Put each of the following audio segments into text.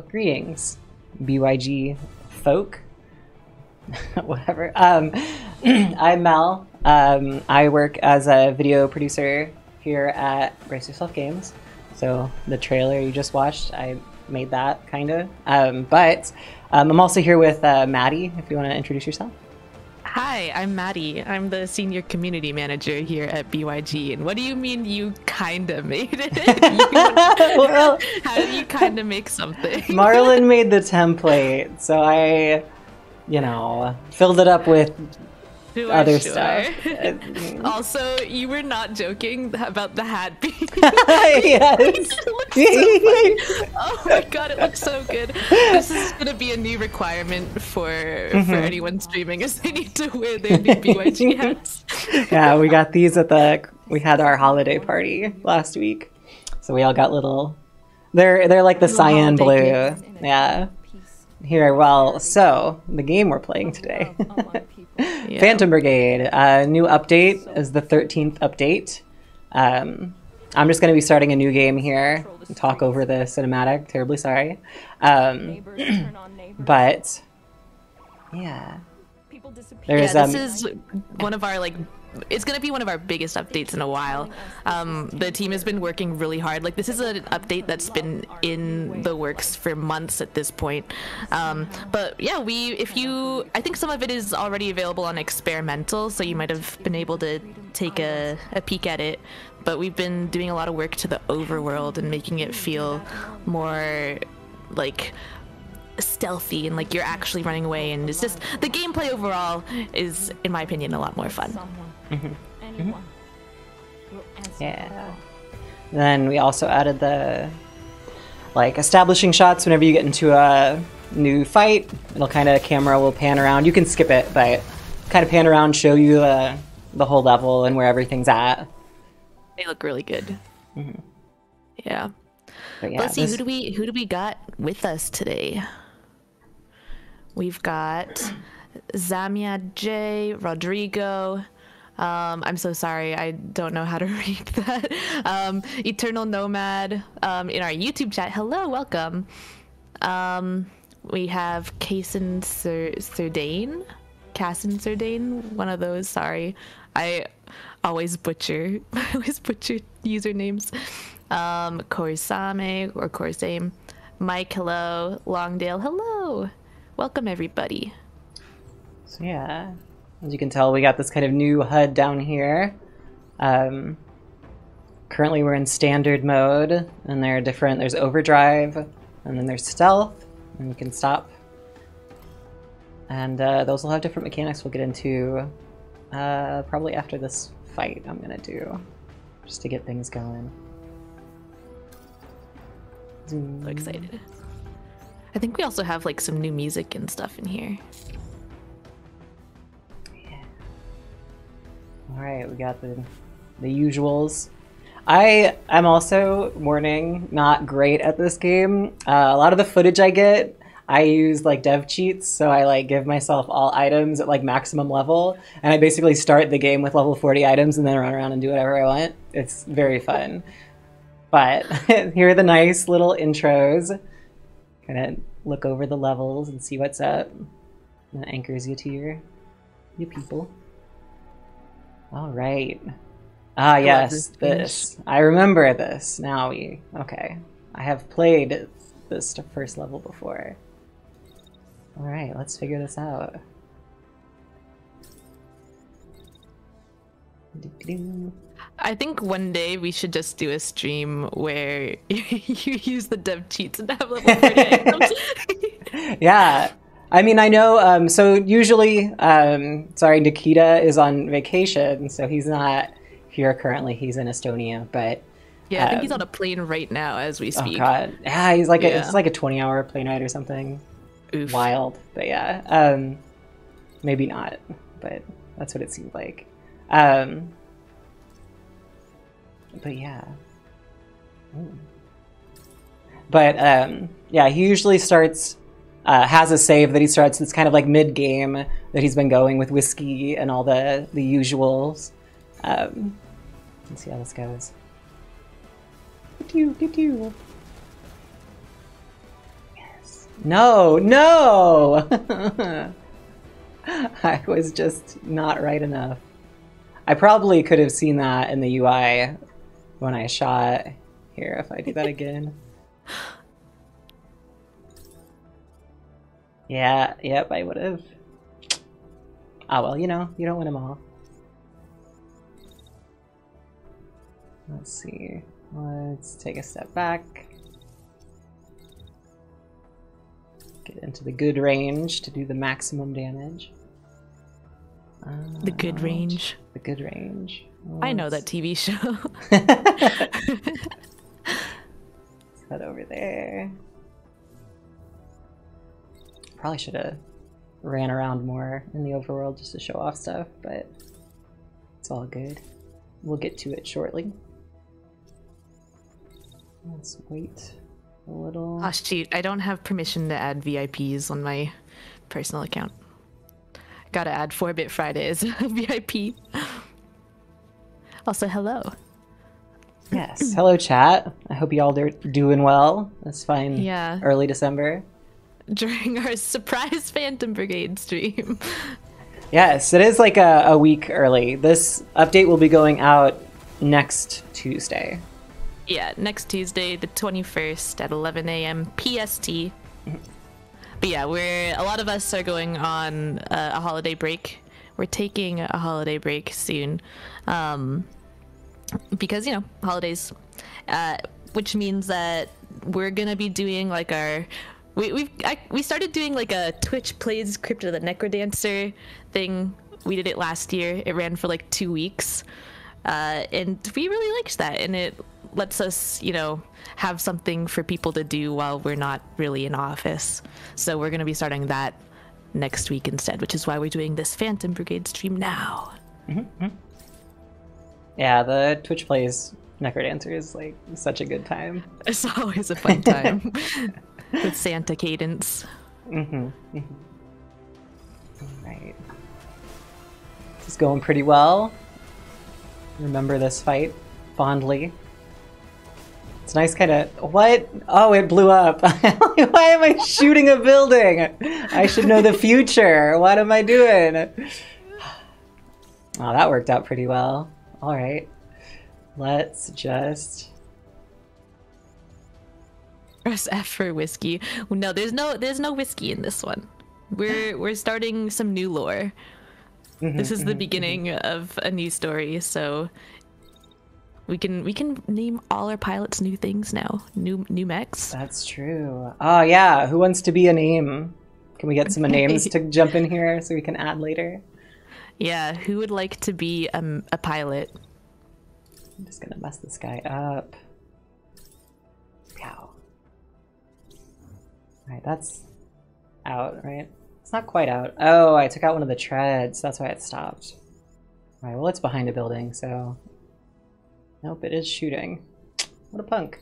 Greetings, BYG folk. Whatever. Um, I'm Mel. Um, I work as a video producer here at Brace Yourself Games. So the trailer you just watched, I made that kind of. Um, but um, I'm also here with uh, Maddie. If you want to introduce yourself. Hi, I'm Maddie. I'm the senior community manager here at BYG. And what do you mean you kinda made it? well, how do you kinda make something? Marlon made the template, so I, you know, filled it up with Other stuff. also, you were not joking about the hat being. yes. It so oh my god, it looks so good. This is gonna be a new requirement for Mm-hmm. for anyone streaming, is they need to wear their new BYG hats. yeah, we got these at the we had our holiday party last week. So we all got little they're they're like the Little cyan blue. Yeah. Here, well, so the game we're playing today. Yeah. Phantom Brigade. Uh, new update is the 13th update. Um, I'm just going to be starting a new game here. and Talk over the cinematic. Terribly sorry. Um, but yeah, there's yeah, um, this is one of our like it's gonna be one of our biggest updates in a while. Um, the team has been working really hard. Like this is an update that's been in the works for months at this point. Um, but yeah, we if you I think some of it is already available on experimental, so you might have been able to take a, a peek at it. But we've been doing a lot of work to the overworld and making it feel more like stealthy and like you're actually running away and it's just the gameplay overall is in my opinion a lot more fun Mm-hmm. Mm-hmm. Yeah. Then we also added the like establishing shots whenever you get into a new fight. It'll kind of camera will pan around. You can skip it, but kind of pan around, show you uh, the whole level and where everything's at. they look really good mm-hmm. yeah But yeah, let's see this- who do we who do we got with us today we've got zamia j rodrigo um, I'm so sorry, I don't know how to read that. Um, Eternal Nomad um, in our YouTube chat. Hello, welcome. Um, we have Kason Sur- Surdane. Casson one of those. Sorry, I always butcher. I always butcher usernames. Um, Korsame or Korsame. Mike, hello. Longdale, hello. Welcome everybody. So yeah, as you can tell, we got this kind of new HUD down here. Um, currently, we're in standard mode, and there are different. There's overdrive, and then there's stealth, and you can stop. And uh, those will have different mechanics. We'll get into uh, probably after this fight. I'm gonna do just to get things going. So excited. I think we also have like some new music and stuff in here. All right, we got the the usuals. I am also warning not great at this game. Uh, a lot of the footage I get, I use like dev cheats, so I like give myself all items at like maximum level, and I basically start the game with level 40 items and then run around and do whatever I want. It's very fun. But here are the nice little intros. Kind of look over the levels and see what's up. And it anchors you to your you people. All right. Ah, yes, this. I remember this. Now we. Okay. I have played this to first level before. All right, let's figure this out. I think one day we should just do a stream where you use the dev cheats and have level 40 items. yeah. I mean, I know. Um, so usually, um, sorry, Nikita is on vacation, so he's not here currently. He's in Estonia, but Yeah, I think he's Um, on a plane right now as we speak. oh speak. god, yeah, he's like a, it's like a twenty-hour plane ride or something. Oof. Wild, but yeah, um, maybe not, but that's what it seemed like. Um, but yeah. Ooh. But um, yeah, he usually starts uh, has a save that he starts. It's kind of like mid game that he's been going with whiskey and all the the usuals. Um, let's see how this goes. Pew, pew, pew. No, no! I was just not right enough. I probably could have seen that in the UI when I shot. Here, if I do that again. Yeah, yep, I would have. Ah, well, you know, you don't win them all. Let's see. Let's take a step back. Get into the good range to do the maximum damage. The good range. The good range. I know that TV show. Let's Head over there. Probably should have ran around more in the overworld just to show off stuff, but it's all good. We'll get to it shortly. Let's wait a little. oh shoot, I don't have permission to add VIPs on my personal account. Gotta add 4-bit Friday as a VIP. Also, hello. Yes. Hello, chat. I hope you all are doing well. It's fine. Yeah. Early December. During our surprise Phantom Brigade stream. Yes, it is like a, a week early. This update will be going out next Tuesday. Yeah, next Tuesday, the 21st at 11 a.m. PST. But yeah, we're a lot of us are going on uh, a holiday break. We're taking a holiday break soon, um, because you know holidays, uh, which means that we're gonna be doing like our. We we've I, we started doing like a Twitch plays Crypt of the NecroDancer thing. We did it last year. It ran for like two weeks uh, and we really liked that and it lets us you know have something for people to do while we're not really in office so we're going to be starting that next week instead which is why we're doing this phantom brigade stream now Yeah, the Twitch plays Necrodancer is like such a good time. it's always a fun time with santa cadence Mm-hmm. Right. This is going pretty well. Remember this fight fondly. It's nice kind of. What? Oh, it blew up. Why am I shooting a building? I should know the future. What am I doing? Oh, that worked out pretty well. All right. Let's just. Press f for whiskey no there's no there's no whiskey in this one we're we're starting some new lore mm-hmm, this is the mm-hmm, beginning mm-hmm. of a new story so we can we can name all our pilots new things now new new mechs That's true. Oh, yeah. Who wants to be a name? Can we get some names to jump in here so we can add later? yeah who would like to be um, a pilot I'm just gonna mess this guy up. Alright, that's out, right? It's not quite out. Oh, I took out one of the treads. That's why it stopped. Alright, well, it's behind a building, so. Nope, it is shooting. What a punk.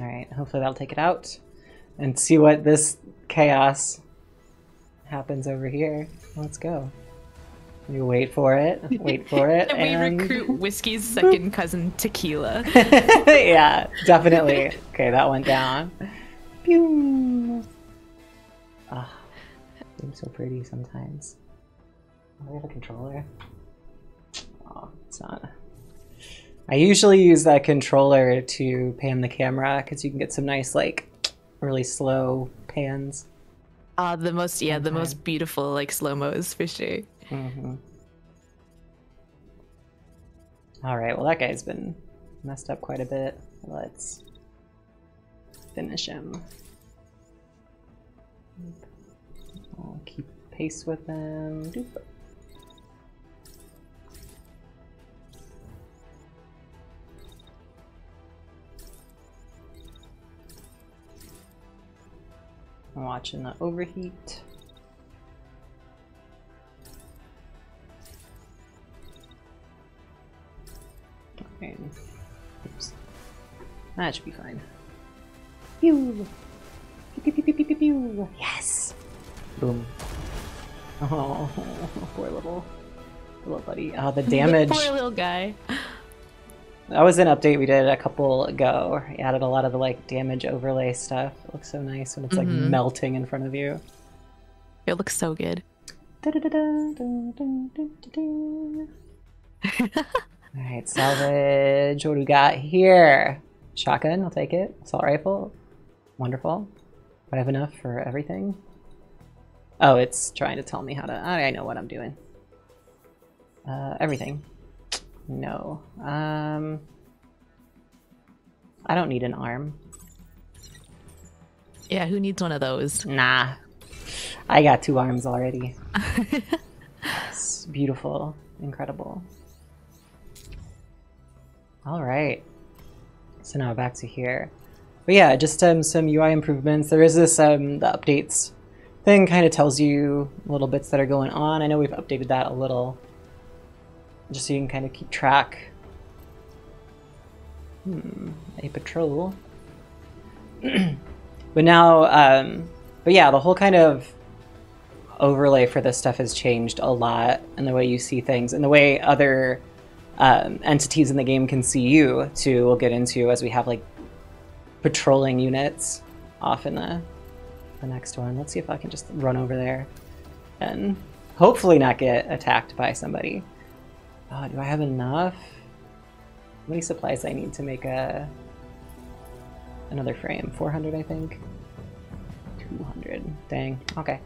Alright, hopefully that'll take it out. And see what this chaos happens over here. Let's go. We wait for it. Wait for it. and we recruit whiskey's second cousin tequila yeah, definitely. Okay, that went down. Pew. Ah, seems so pretty sometimes. Oh, we have a controller. Oh, it's not. I usually use that controller to pan the camera because you can get some nice, like, really slow pans. uh the most yeah the most beautiful like slow mo's for sure Mm-hmm. All right. Well, that guy's been messed up quite a bit. Let's finish him. I'll keep pace with him. Doop. I'm watching the overheat. Okay. Oops. That should be fine. Pew! Pew, pew, pew, pew, pew, pew. Yes! Boom. Oh, poor little little buddy. Oh, the damage. Poor little guy. That was an update we did a couple ago. We added a lot of the like damage overlay stuff. It looks so nice when it's like Mhm. melting in front of you. It looks so good. Alright, salvage. What do we got here? Shotgun, I'll take it. Assault rifle. Wonderful. Do I have enough for everything? Oh, it's trying to tell me how to. I know what I'm doing. Uh, everything. No. Um. I don't need an arm. Yeah, who needs one of those? Nah. I got two arms already. it's beautiful. Incredible. Alright. So now back to here. But yeah, just um, some UI improvements. There is this um, the updates thing kind of tells you little bits that are going on. I know we've updated that a little. Just so you can kind of keep track. Hmm, a patrol. But now, um, but yeah, the whole kind of overlay for this stuff has changed a lot, and the way you see things, and the way other um, entities in the game can see you too. We'll get into as we have like patrolling units off in the the next one. Let's see if I can just run over there and hopefully not get attacked by somebody. Oh, do I have enough? How many supplies I need to make a another frame? 400, I think. 200. Dang. Okay.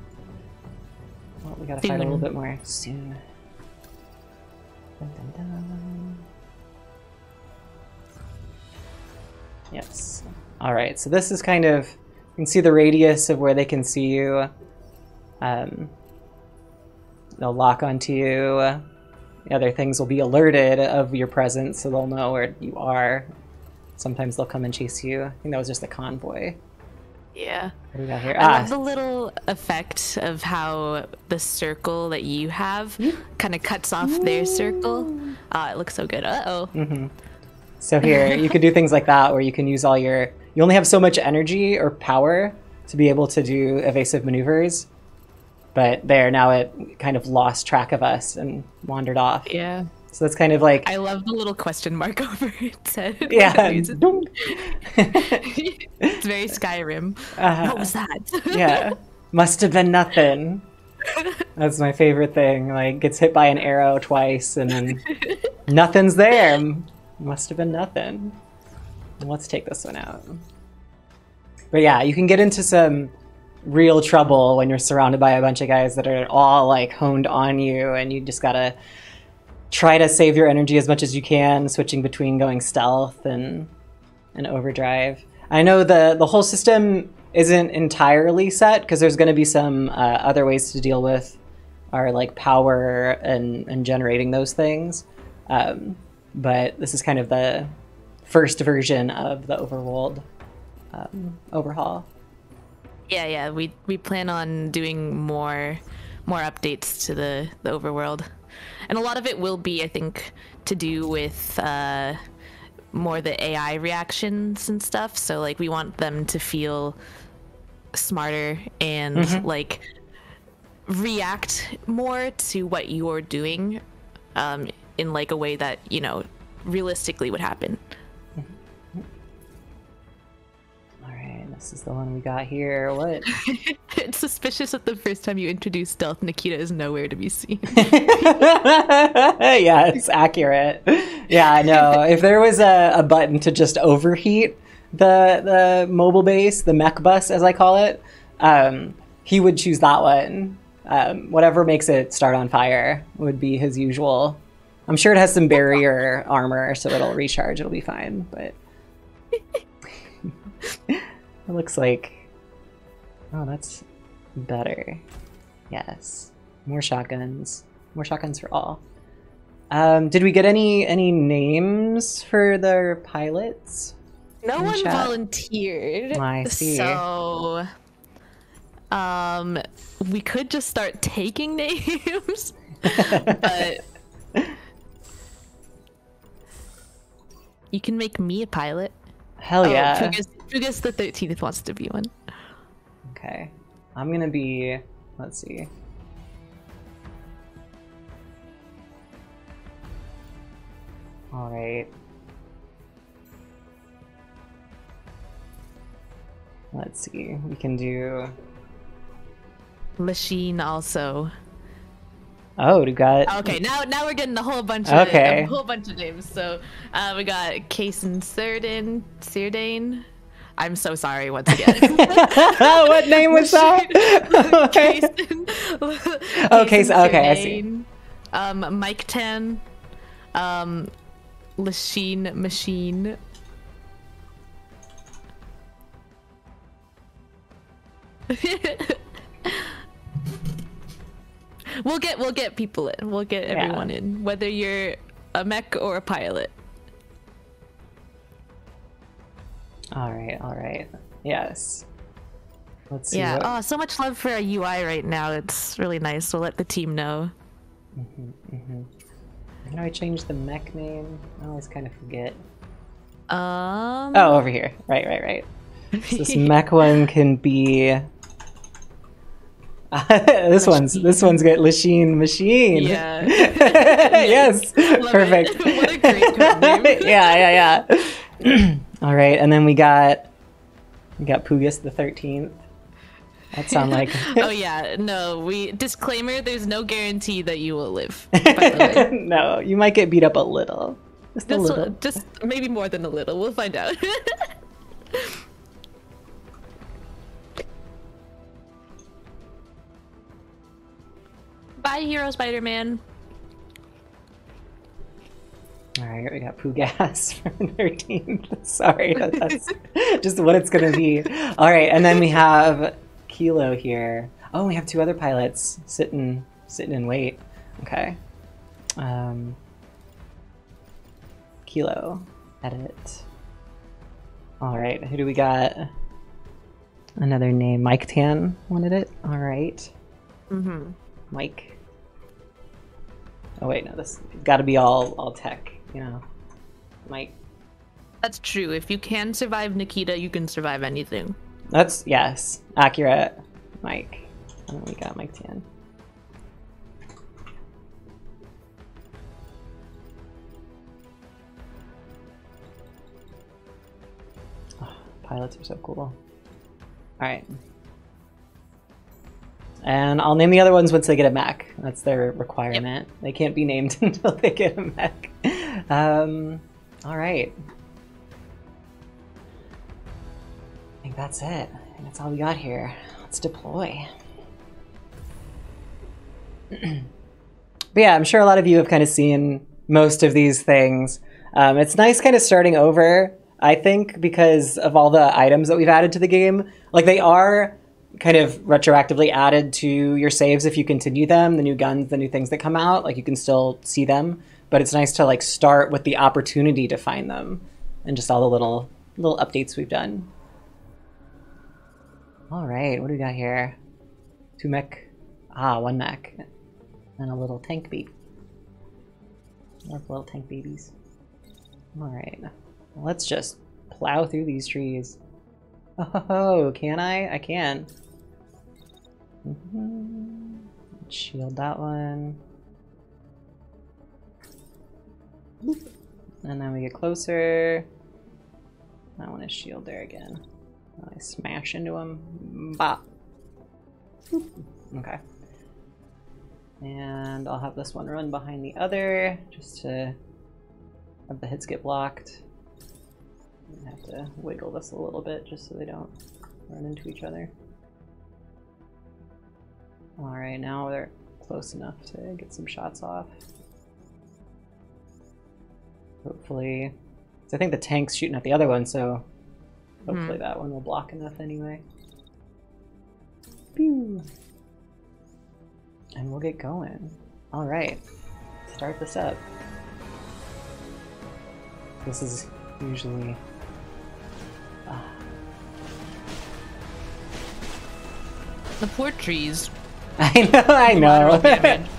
Well, we gotta fight a little bit more soon. Dun, dun, dun. Yes. Alright, so this is kind of. You can see the radius of where they can see you. Um, they'll lock onto you. The other things will be alerted of your presence, so they'll know where you are. Sometimes they'll come and chase you. I think that was just a convoy. Yeah. What do we got here? I Ah, love the little effect of how the circle that you have kind of cuts off their circle. Uh, it looks so good. Uh oh. hmm So here, you can do things like that, where you can use all your. You only have so much energy or power to be able to do evasive maneuvers, but there now it kind of lost track of us and wandered off. Yeah. So that's kind of like I love the little question mark over head. yeah, it's very Skyrim. Uh, What was that? yeah, must have been nothing. That's my favorite thing. Like gets hit by an arrow twice and then nothing's there. Must have been nothing. Let's take this one out. But yeah, you can get into some real trouble when you're surrounded by a bunch of guys that are all like honed on you and you just gotta try to save your energy as much as you can, switching between going stealth and and overdrive. I know the the whole system isn't entirely set because there's going to be some uh, other ways to deal with our like power and and generating those things. Um, but this is kind of the first version of the overworld um, overhaul. yeah, yeah. We we plan on doing more more updates to the the overworld, and a lot of it will be, I think, to do with uh, more the AI reactions and stuff. So like we want them to feel smarter and like react more to what you're doing um, in like a way that you know realistically would happen. This is the one we got here. What? it's suspicious that the first time you introduce stealth, Nikita is nowhere to be seen. yeah, it's accurate. Yeah, I know. If there was a, a button to just overheat the the mobile base, the mech bus as I call it, um, he would choose that one. Um, whatever makes it start on fire would be his usual. I'm sure it has some barrier armor, so it'll recharge. It'll be fine. But it looks like oh, that's better. Yes, more shotguns. More shotguns for all. Um, did we get any any names for the pilots? No one chat. volunteered. I see. So, um, we could just start taking names, but you can make me a pilot. Hell Oh, yeah! Fugus, Fugus the Thirteenth wants to be one. Okay, I'm gonna be. Let's see. All right. Let's see. We can do. Machine also. Oh, we got. Okay, now now we're getting a whole bunch of Okay. a whole bunch of names. So uh, we got Kason Serdin, Sirdane. I'm so sorry once again. what name was that? Kason. Oh, Kason, Kason okay, I see. Um, Mike Tan. Um, Lachine Machine. we'll get we'll get people in. We'll get everyone in, whether you're a mech or a pilot. All right, all right. Yes. Let's see. Yeah. what- Oh, so much love for our UI right now. It's really nice. We'll let the team know. Mm-hmm, mm-hmm. How do I change the mech name? I always kind of forget. Um. Oh, over here. Right, right, right. So this mech one can be. this one's this one's good. Lachine machine. Yeah. yes. Perfect. What a great name. yeah, yeah, yeah. All right, and then we got we got Pugus the thirteenth. That sound like oh yeah. No. We disclaimer. There's no guarantee that you will live. By the way. no. You might get beat up a little. Just a Just, little. just maybe more than a little. We'll find out. Bye, Hero Spider-Man. All right, we got Pugas for 13th. Sorry, that's just what it's gonna be. All right, and then we have Kilo here. Oh, we have two other pilots sitting, sitting in wait. Okay. Um, Kilo, edit. All right, who do we got? Another name, Mike Tan wanted it. All right, Mm-hmm. Mike. Oh wait, no, this got to be all all tech, you know. Mike. That's true. If you can survive Nikita, you can survive anything. That's yes, accurate, Mike. And then we got Mike Tan. Oh, pilots are so cool. All right. And I'll name the other ones once they get a mech. That's their requirement. They can't be named until they get a mech. Um, all right. I think that's it. That's all we got here. Let's deploy. but yeah, I'm sure a lot of you have kind of seen most of these things. Um, it's nice kind of starting over, I think, because of all the items that we've added to the game. Like, they are kind of retroactively added to your saves if you continue them, the new guns, the new things that come out. Like, you can still see them. But it's nice to, like, start with the opportunity to find them and just all the little little updates we've done. All right, what do we got here? Two mech. Ah, one mech. And a little tank baby. Love little tank babies. All right, let's just plow through these trees. Oh, can I? I can. Mhm. Shield that one. And then we get closer. I want to shield there again. I smash into him. Bop. Okay. And I'll have this one run behind the other just to have the hits get blocked. I have to wiggle this a little bit just so they don't run into each other. Alright, now they're close enough to get some shots off. Hopefully. I think the tank's shooting at the other one, so hopefully that one will block enough anyway. Pew! And we'll get going. Alright, start this up. This is usually. ah, The poor trees. I know, I know.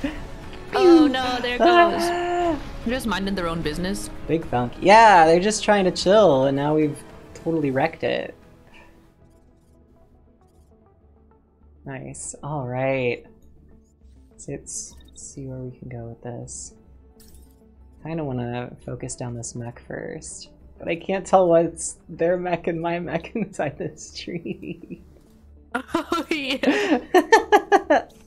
Oh no, there it goes. They're just minding their own business. Big thunk. Yeah, they're just trying to chill, and now we've totally wrecked it. Nice. All right. Let's, let's see where we can go with this. kind of want to focus down this mech first. But I can't tell what's their mech and my mech inside this tree. Oh yeah.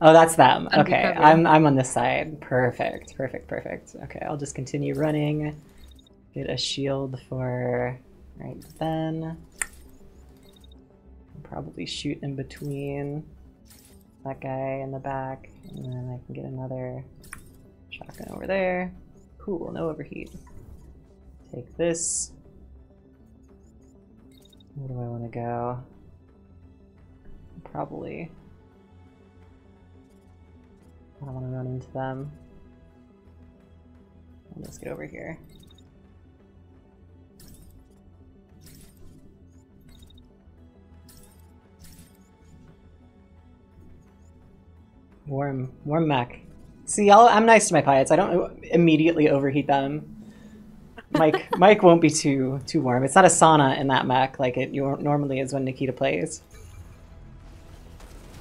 oh, that's them. Okay, I'm I'm on this side. Perfect, perfect, perfect. Okay, I'll just continue running. Get a shield for right then. Probably shoot in between that guy in the back, and then I can get another shotgun over there. Cool, no overheat. Take this. Where do I want to go? Probably. I don't want to run into them. Let's get over here. Warm, warm mech. See, I'm nice to my pilots. I don't immediately overheat them. Mike, Mike won't be too too warm. It's not a sauna in that mech like it normally is when Nikita plays.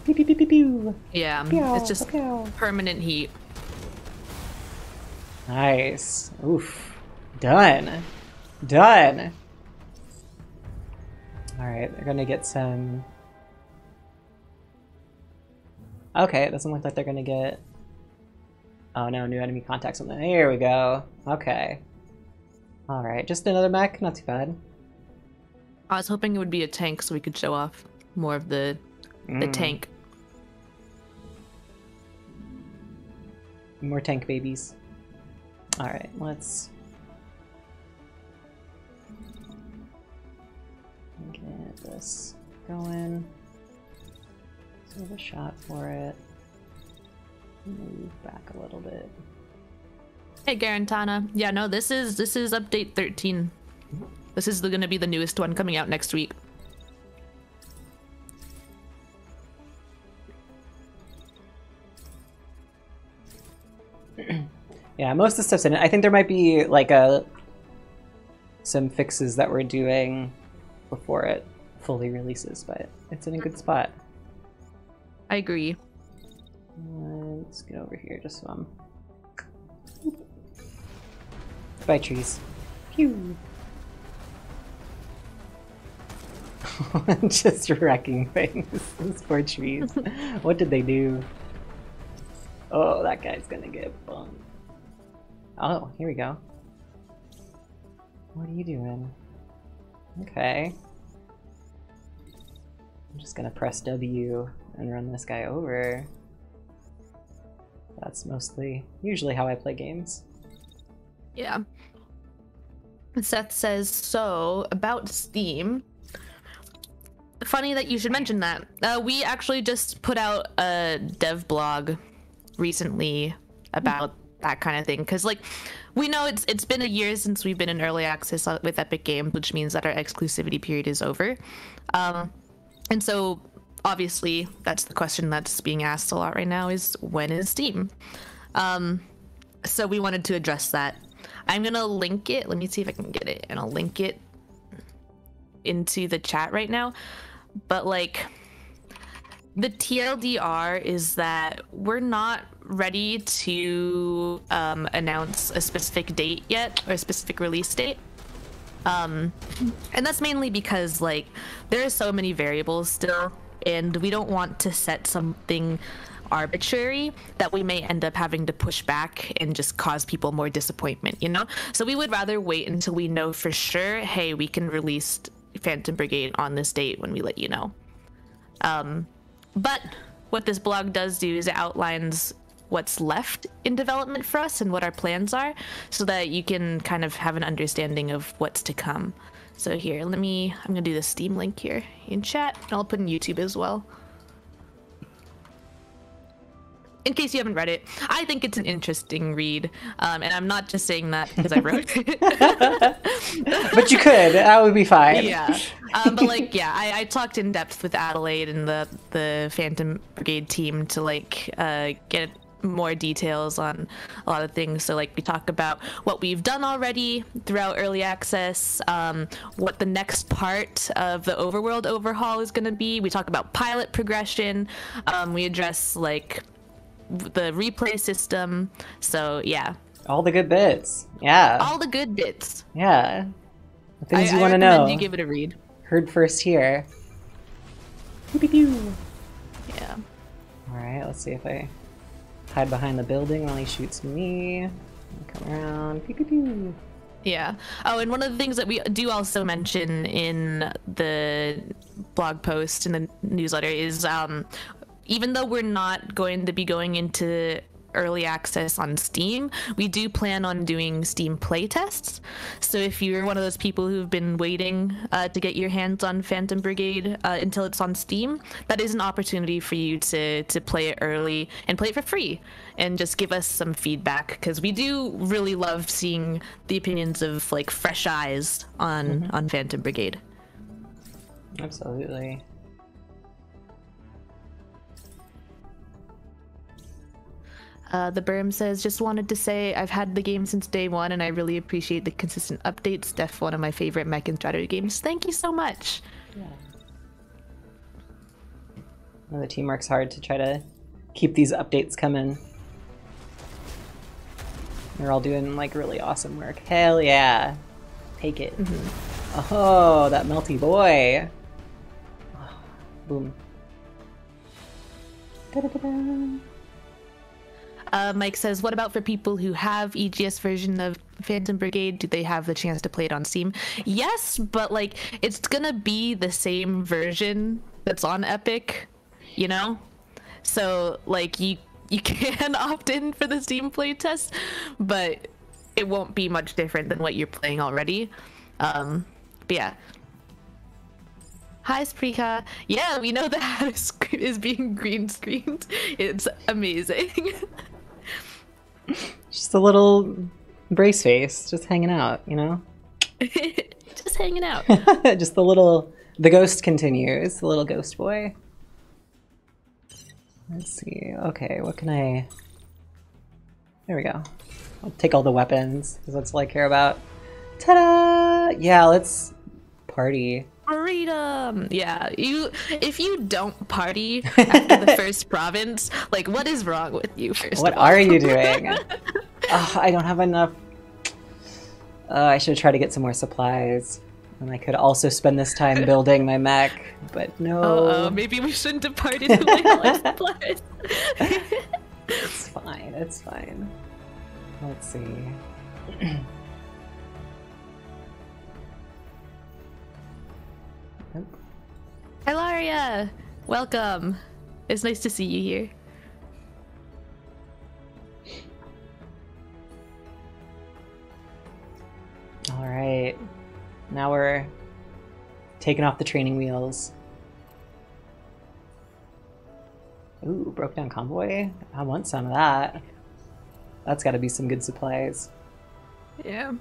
Pew, pew, pew, pew, pew. Yeah. Pew, It's just pew. permanent heat. Nice. Oof. Done. Done. Alright, they're gonna get some. Okay, it doesn't look like they're gonna get. Oh no, new enemy contact something. Here we go. Okay. Alright, just another mech, not too bad. I was hoping it would be a tank so we could show off more of the the Mm, tank. More tank babies. Alright, let's. Get this going. Save a shot for it. Move back a little bit. Hey Garantana. Yeah, no, this is this is update 13. This is going to be the newest one coming out next week. Yeah, most of the stuff's in it. I think there might be like a some fixes that we're doing before it fully releases, but it's in a good spot. I agree. Let's get over here just so I'm. Bye, trees. Pew! just wrecking things. Those poor trees. what did they do? Oh, that guy's gonna get bumped. Oh, here we go. What are you doing? Okay. I'm just gonna press W and run this guy over. That's mostly, usually how I play games. Yeah. Seth says so about Steam. Funny that you should mention that. Uh, we actually just put out a dev blog recently about that kind of thing because like we know it's it's been a year since we've been in early access with Epic Games, which means that our exclusivity period is over. Um, and so obviously that's the question that's being asked a lot right now is when is Steam? Um, so we wanted to address that. I'm gonna link it. Let me see if I can get it, and I'll link it into the chat right now. But like, the TLDR is that we're not ready to um, announce a specific date yet or a specific release date. Um, and that's mainly because like there are so many variables still, and we don't want to set something arbitrary that we may end up having to push back and just cause people more disappointment, you know? So we would rather wait until we know for sure, hey, we can release Phantom Brigade on this date when we let you know. Um, but what this blog does do is it outlines what's left in development for us and what our plans are so that you can kind of have an understanding of what's to come. So here, let me, I'm gonna do the Steam link here in chat, and I'll put in YouTube as well. In case you haven't read it, I think it's an interesting read, um, and I'm not just saying that because I wrote it. But you could, that would be fine. yeah um, but like yeah I, I talked in depth with adelaide and the the phantom brigade team to like uh, get more details on a lot of things so like we talk about what we've done already throughout early access um, what the next part of the overworld overhaul is going to be we talk about pilot progression um, we address like the replay system so yeah All the good bits. Yeah. All the good bits. Yeah. The things I, you want to know. You give it a read. Heard first here. Yeah. Alright, let's see if I hide behind the building while he shoots me. Come around. Pew, pew, pew. Yeah. Oh, and one of the things that we do also mention in the blog post in the newsletter is um, even though we're not going to be going into early access on Steam, we do plan on doing Steam playtests. So if you're one of those people who've been waiting uh, to get your hands on Phantom Brigade uh, until it's on Steam, that is an opportunity for you to to play it early and play it for free and just give us some feedback because we do really love seeing the opinions of like fresh eyes on on Phantom Brigade. Absolutely. Uh, the Berm says, just wanted to say I've had the game since day one and I really appreciate the consistent updates. Def one of my favorite mech and strategy games. Thank you so much. Well, the team works hard to try to keep these updates coming. They're all doing like really awesome work. Hell yeah. Take it. Oh, that melty boy. Boom. Da-da-da-da. Uh, Mike says, what about for people who have EGS version of Phantom Brigade? Do they have the chance to play it on Steam? Yes, but like it's gonna be the same version that's on Epic, you know? So like you you can opt in for the Steam playtest, but it won't be much different than what you're playing already. Um, but yeah. Hi, Sprika. Yeah, we know that is, is being green screened. It's amazing. Just a little brace face, just hanging out, you know? Just hanging out. just the little the ghost continues, the little ghost boy. Let's see. Okay, what can I There we go. I'll take all the weapons, because that's all I care about. Ta-da! Yeah, let's party. Freedom. Yeah, you. If you don't party after the first province, like what is wrong with you? First, What are you doing? Ugh, I don't have enough. Uh, I should try to get some more supplies. And I could also spend this time building my mech, but no. Oh, maybe we shouldn't have Let's It's fine, it's fine. Let's see. Hilaria, welcome. It's nice to see you here. All right. Now we're taking off the training wheels. Ooh, broke down convoy. I want some of that. That's got to be some good supplies. Yeah.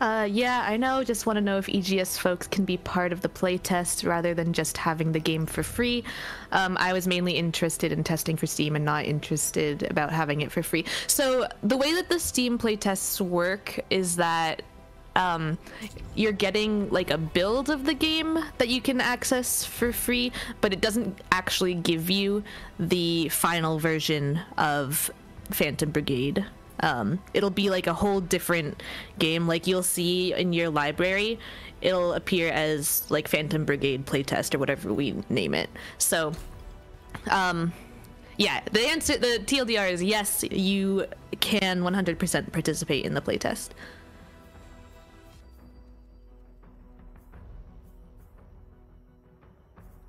Uh, yeah, I know. Just want to know if EGS folks can be part of the playtest rather than just having the game for free. Um, I was mainly interested in testing for Steam and not interested about having it for free. So the way that the Steam playtests work is that um, you're getting like a build of the game that you can access for free, but it doesn't actually give you the final version of Phantom Brigade. Um, it'll be like a whole different game. Like you'll see in your library, it'll appear as like Phantom Brigade playtest or whatever we name it. So, um, yeah, the answer, the TLDR is yes, you can 100% participate in the playtest.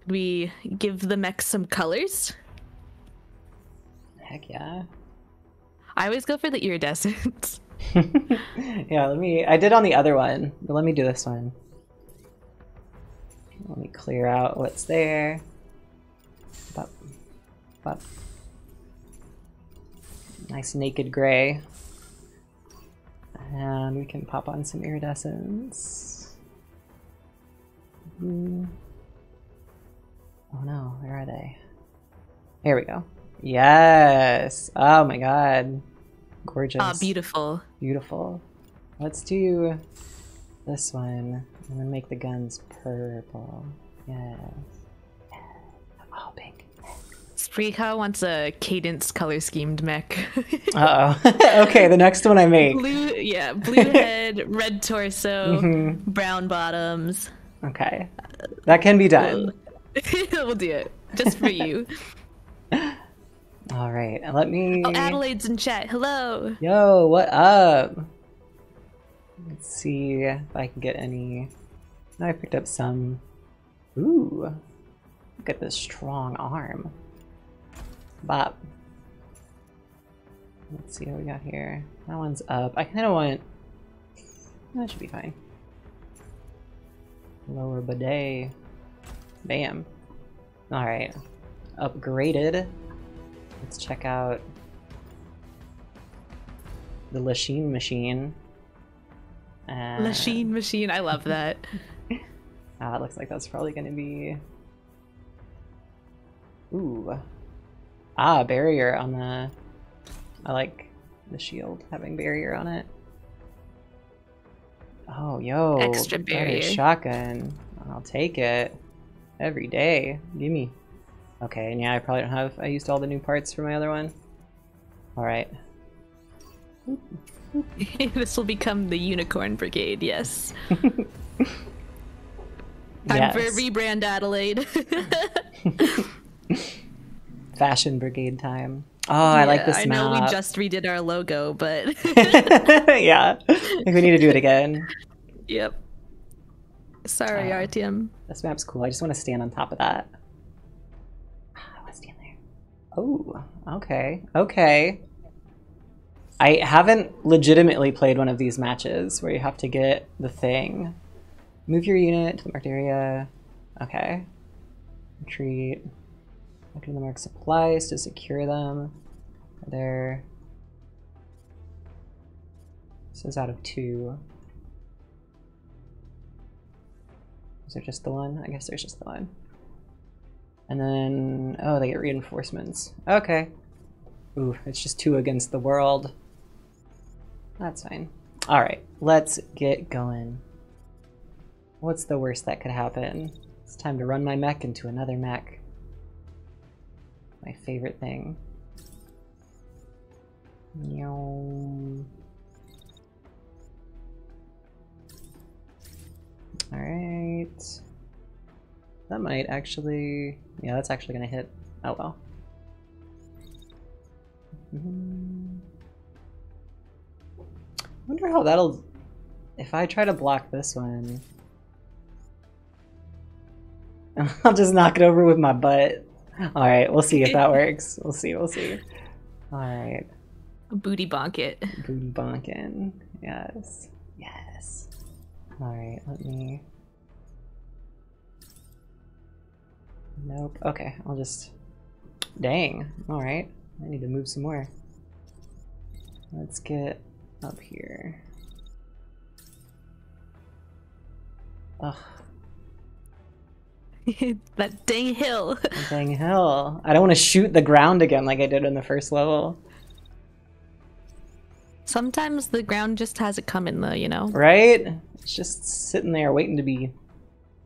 We give the mech some colors. Heck yeah. I always go for the iridescent. yeah, let me. I did on the other one, but let me do this one. Let me clear out what's there. Bop, bop. Nice naked gray. And we can pop on some iridescence. Hmm. Oh no, where are they? Here we go. Yes. Oh my god. Gorgeous. Ah, beautiful. Beautiful. Let's do this one and then make the guns purple. Yes. Oh, pink. Rika wants a cadence color schemed mech. Uh oh. okay, the next one I make. blue, yeah, blue head, red torso, Mm-hmm. brown bottoms. Okay, that can be done. we'll do it just for you. All right, let me. Oh, Adelaide's in chat. Hello. Yo, what up? Let's see if I can get any. Now I picked up some. Ooh, look at this strong arm. Bop. Let's see what we got here. That one's up. I kind of want. That should be fine. Lower bidet. Bam. Alright. Upgraded. Let's check out the Lachine machine. Uh, Lachine machine. I love that. Ah, it looks like that's probably going to be. Ooh. Ah, barrier on the. I like the shield having barrier on it. Oh, yo. Extra barrier. Shotgun. I'll take it. Every day. Gimme. Okay, and yeah, I probably don't have. I used all the new parts for my other one. Alright. this will become the Unicorn Brigade. Yes. Time for a rebrand, Adelaide. Fashion Brigade time. Oh, I like this I know we just redid our logo, but yeah, I think we need to do it again. yep. Sorry, Uh, RTM. This map's cool. I just want to stand on top of that. Oh, okay, okay. I haven't legitimately played one of these matches where you have to get the thing. Move your unit to the marked area. Okay. Retreat. To the marked supplies to secure them. There. This is out of two. Is there just the one? I guess there's just the one. And then, oh, they get reinforcements. Okay. Ooh, it's just two against the world. That's fine. Alright, let's get going. What's the worst that could happen? It's time to run my mech into another mech. My favorite thing. Meow. Alright. That might actually... Yeah, that's actually gonna hit. Oh well. Mhm. wonder how that'll... If I try to block this one... I'll just knock it over with my butt. Alright, we'll see if that works. We'll see, we'll see. Alright. Booty bonk it. Booty bonkin. Yes. Yes. Alright, let me. Nope. Okay, I'll just. Dang. Alright. I need to move some more. Let's get up here. Ugh, that dang hill. dang hill. I don't want to shoot the ground again like I did in the first level. Sometimes the ground just has it coming, though. You know. Right? It's just sitting there waiting to be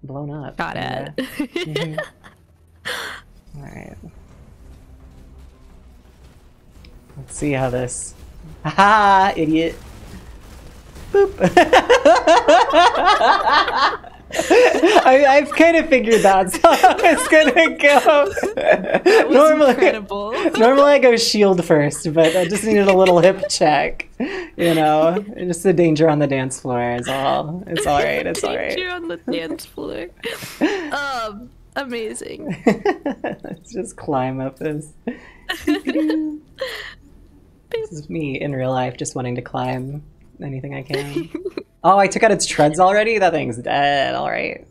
blown up. Got Yeah. it. Mhm. Alright. Let's see how this. Haha, idiot. Boop. I, I've kind of figured that's how it's gonna go. That normally, incredible. normally I go shield first, but I just needed a little hip check. You know, just the danger on the dance floor is all. It's all right. It's all right. Danger on the dance floor. Um, amazing. Let's just climb up this. this is me in real life, just wanting to climb anything I can. oh, I took out its treads already? That thing's dead. Alright.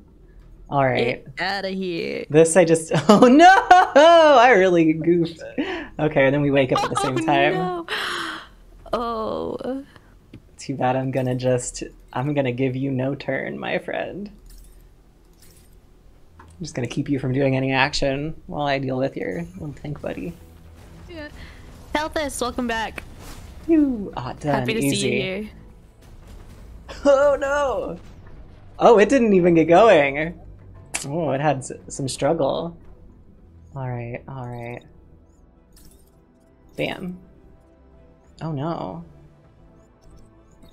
Alright. Get out of here. This I just. Oh no! I really goofed. Okay, and then we wake up at the oh, same oh, time. No. Oh. Too bad I'm gonna just. I'm gonna give you no turn, my friend. I'm just gonna keep you from doing any action while I deal with your little tank buddy. Yeah. Healthus, welcome back. You ah done Happy to easy. see you here. Oh no! Oh, it didn't even get going. Oh, it had some struggle. All right, all right. Bam. Oh no.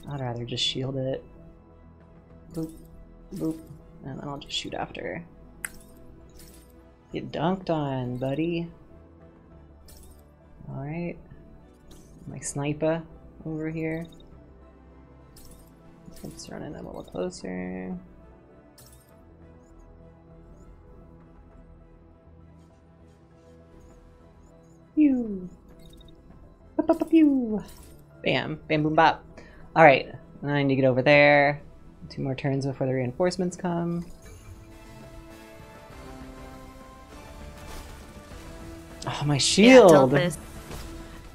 I'd rather just shield it. Boop, boop, and then I'll just shoot after. Get dunked on, buddy. Alright. My sniper over here. Let's run in a little closer. Pew. Pew. Bam. Bam boom bop. Alright. I need to get over there. Two more turns before the reinforcements come. Oh, my shield! Yeah,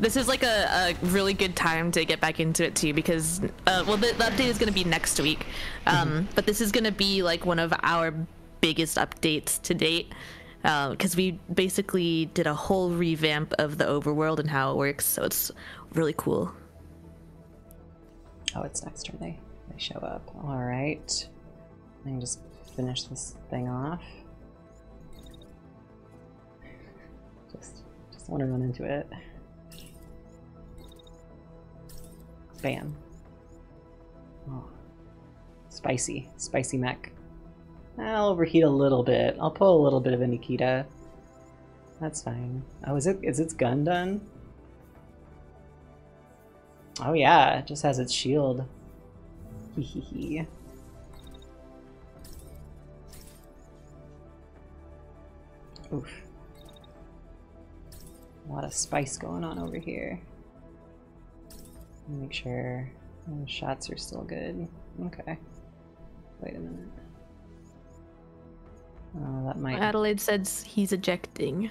this is like a, a, really good time to get back into it too because uh, well the, the, update is going to be next week. Um, mm-hmm. but this is going to be like one of our biggest updates to date because uh, we basically did a whole revamp of the overworld and how it works so it's really cool. Oh it's next turn they, they show up. All right. I can just finish this thing off just want to run into it Bam. Oh. Spicy. Spicy mech. I'll overheat a little bit. I'll pull a little bit of a Nikita. That's fine. Oh, is it is its gun done? Oh yeah, it just has its shield. Hee. Oof. A lot of spice going on over here. Make sure the shots are still good. Okay. Wait a minute. Oh, that might. Adelaide says he's ejecting.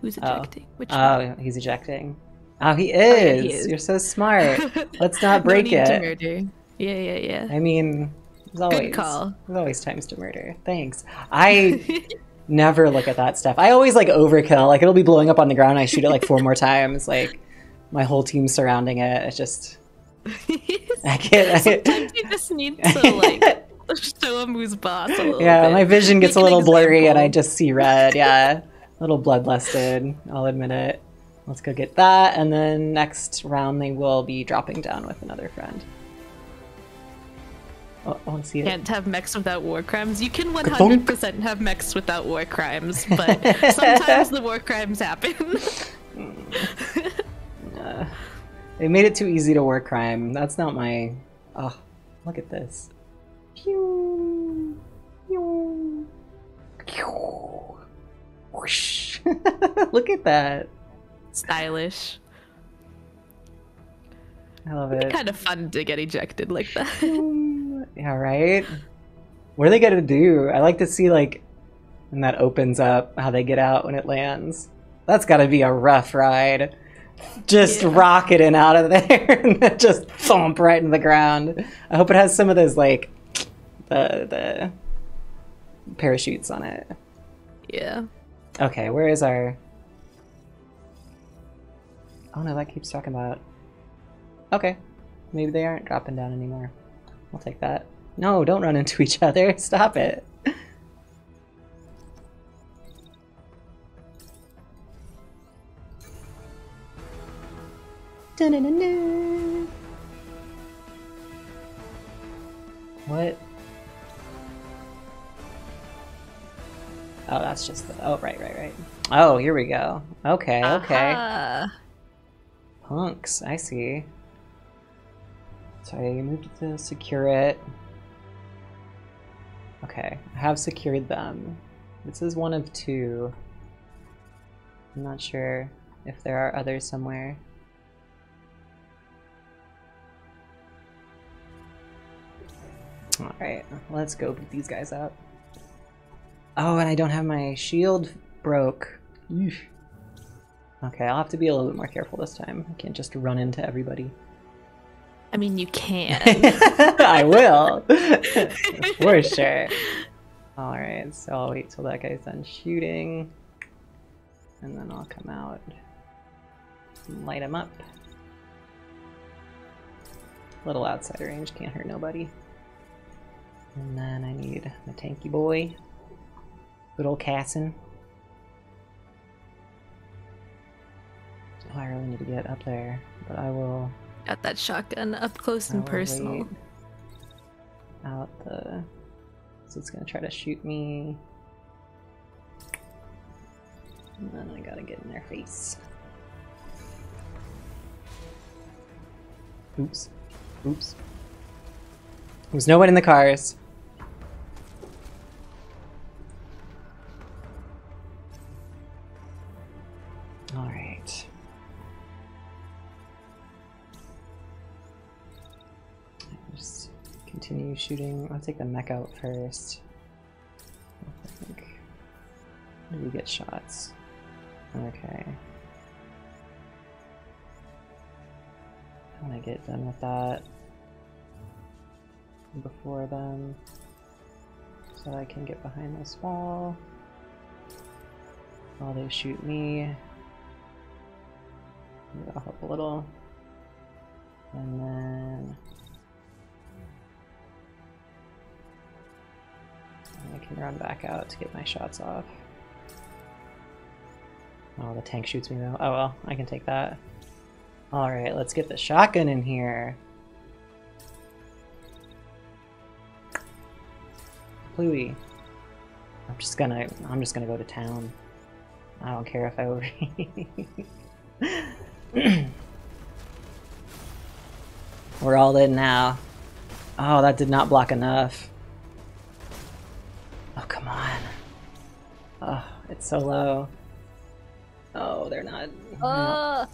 Who's oh. ejecting? Which oh, one? he's ejecting. Oh, he is. Oh, yeah, he is. You're so smart. Let's not break no it. murder. Yeah, yeah, yeah. I mean, there's always Good call. There's always times to murder. Thanks. I never look at that stuff. I always like overkill. Like it'll be blowing up on the ground. I shoot it like four more times. Like my whole team surrounding it. It's just I can't. Sometimes you just need to like show him who's boss. yeah, bit. my vision gets Make a little blurry and I just see red. Yeah, a little bloodlusted. I'll admit it. Let's go get that, and then next round they will be dropping down with another friend. Oh, I want to see it. Can't have mechs without war crimes. You can 100% have mechs without war crimes, but sometimes the war crimes happen. Uh, they made it too easy to war crime. That's not my. Oh, look at this. Pew, pew, pew. Whoosh. look at that. Stylish. I love it. Kind of fun to get ejected like that. Yeah, right. What are they gonna do? I like to see like when that opens up how they get out when it lands. That's got to be a rough ride just yeah. rocketing out of there and then just thump right in the ground. I hope it has some of those like the the parachutes on it. Yeah. Okay, where is our Oh no, that keeps talking about Okay. Maybe they aren't dropping down anymore. I'll take that. No, don't run into each other. Stop it. What? Oh, that's just the. Oh, right, right, right. Oh, here we go. Okay, okay. Uh-huh. Punks, I see. So I moved to secure it. Okay, I have secured them. This is one of two. I'm not sure if there are others somewhere. Alright, let's go beat these guys up. Oh, and I don't have my shield broke. Eesh. Okay, I'll have to be a little bit more careful this time. I can't just run into everybody. I mean, you can. I will. For sure. Alright, so I'll wait till that guy's done shooting. And then I'll come out. Light him up. Little outside range, can't hurt nobody. And then I need my tanky boy. Good old Cassin. Oh, I really need to get up there, but I will Got that shotgun up close and personal. out the. So it's gonna try to shoot me. And then I gotta get in their face. Oops. Oops. There's no one in the cars. Alright. Continue shooting. I'll take the mech out first. I think. Do we get shots? Okay. When I get done with that before then, so I can get behind this wall while they shoot me. Maybe I'll help a little. And then I can run back out to get my shots off. Oh, the tank shoots me though. Oh well, I can take that. Alright, let's get the shotgun in here. Pluie. I'm just gonna I'm just gonna go to town. I don't care if I over We're all in now. Oh, that did not block enough. Oh, come on. Oh, it's so low. Oh, they're not. Oh, All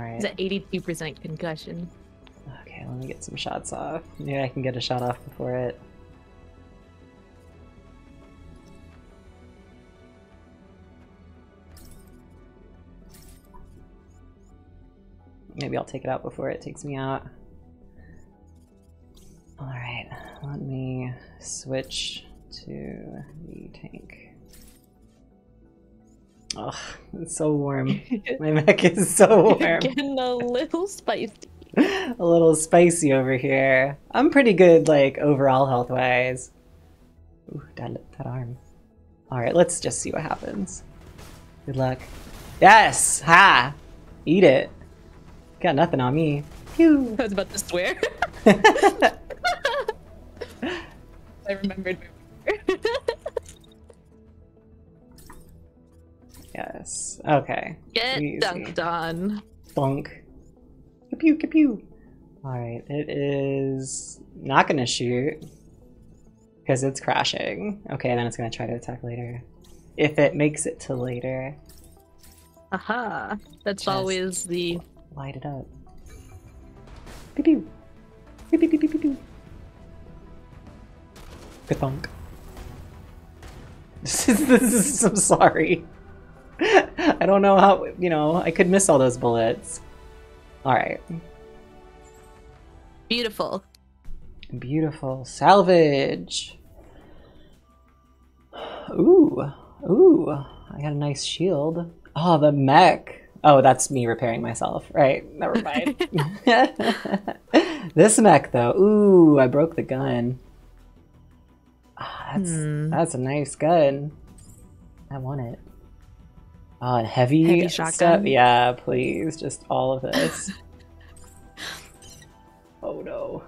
right. it's at 82% concussion. Okay, let me get some shots off. Maybe I can get a shot off before it. Maybe I'll take it out before it takes me out. Let me switch to the tank. Oh, it's so warm. My mech is so warm Getting a little spicy. a little spicy over here. I'm pretty good, like, overall health wise. Ooh, that, that arm. Alright, let's just see what happens. Good luck. Yes! Ha! Eat it. Got nothing on me. Phew. I was about to swear. I remembered. yes. Okay. Get Easy. dunked on. Bunk. Pew pew pew. Alright, it is not gonna shoot. Because it's crashing. Okay, then it's gonna try to attack later. If it makes it to later, Aha. That's Just- always the. light it up. Pew pew. Pew pew pew pew pew pew. Ka-thunk. This is, this is, I'm sorry. I don't know how, you know, I could miss all those bullets. Alright. Beautiful. Beautiful. Salvage. Ooh. Ooh. I got a nice shield. Oh, the mech. Oh, that's me repairing myself. Right. Never mind. this mech, though. Ooh, I broke the gun. Ah, that's, Hmm. that's a nice gun. I want it. Oh, and heavy, Heavy stuff. Yeah, please. Just all of this. oh no.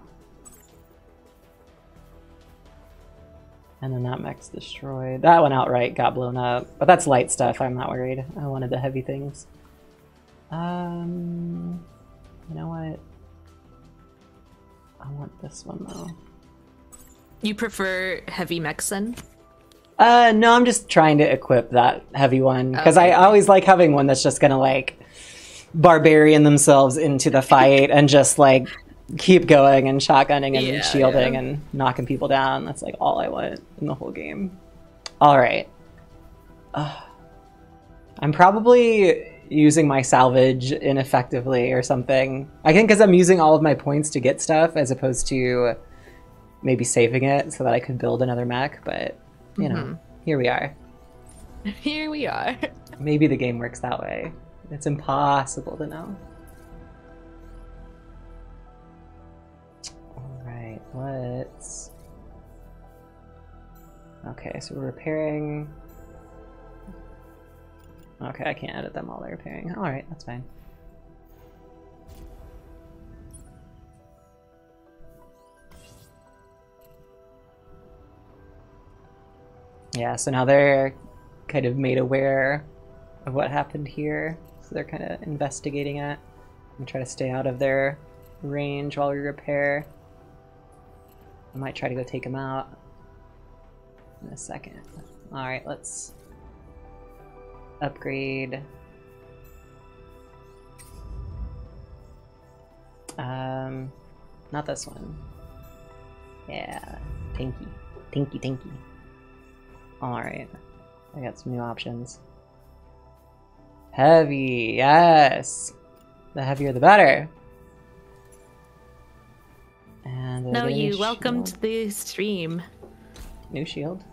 And then that mech's destroyed. That one outright got blown up. But that's light stuff. I'm not worried. I wanted the heavy things. Um, you know what? I want this one though. You prefer heavy mechs then? Uh, no, I'm just trying to equip that heavy one because Okay. I always like having one that's just gonna like barbarian themselves into the fight and just like keep going and shotgunning and Yeah, shielding yeah. and knocking people down. That's like all I want in the whole game. All right. Uh, I'm probably using my salvage ineffectively or something. I think because I'm using all of my points to get stuff as opposed to maybe saving it so that I could build another mech. But you know, Mhm. here we are. Here we are. Maybe the game works that way. It's impossible to know. Alright, let's. Okay, so we're repairing. Okay, I can't edit them while they're repairing. Alright, that's fine. Yeah, so now they're kind of made aware of what happened here. So they're kind of investigating it. and try to stay out of their range while we repair. I might try to go take them out in a second. Alright, let's upgrade. Um, not this one. Yeah, Tinky. Tinky, Tinky. Alright, I got some new options. Heavy, yes! The heavier the better. And No, get a new you. Welcome to the stream. New shield.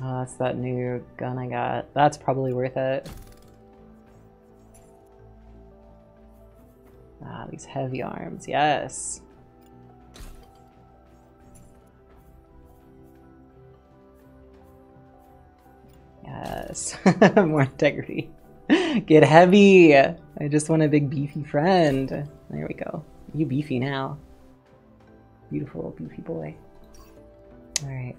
Oh, that's that new gun I got. That's probably worth it. Ah, these heavy arms, yes. Yes, more integrity. Get heavy! I just want a big beefy friend. There we go. You beefy now. Beautiful, beefy boy. Alright.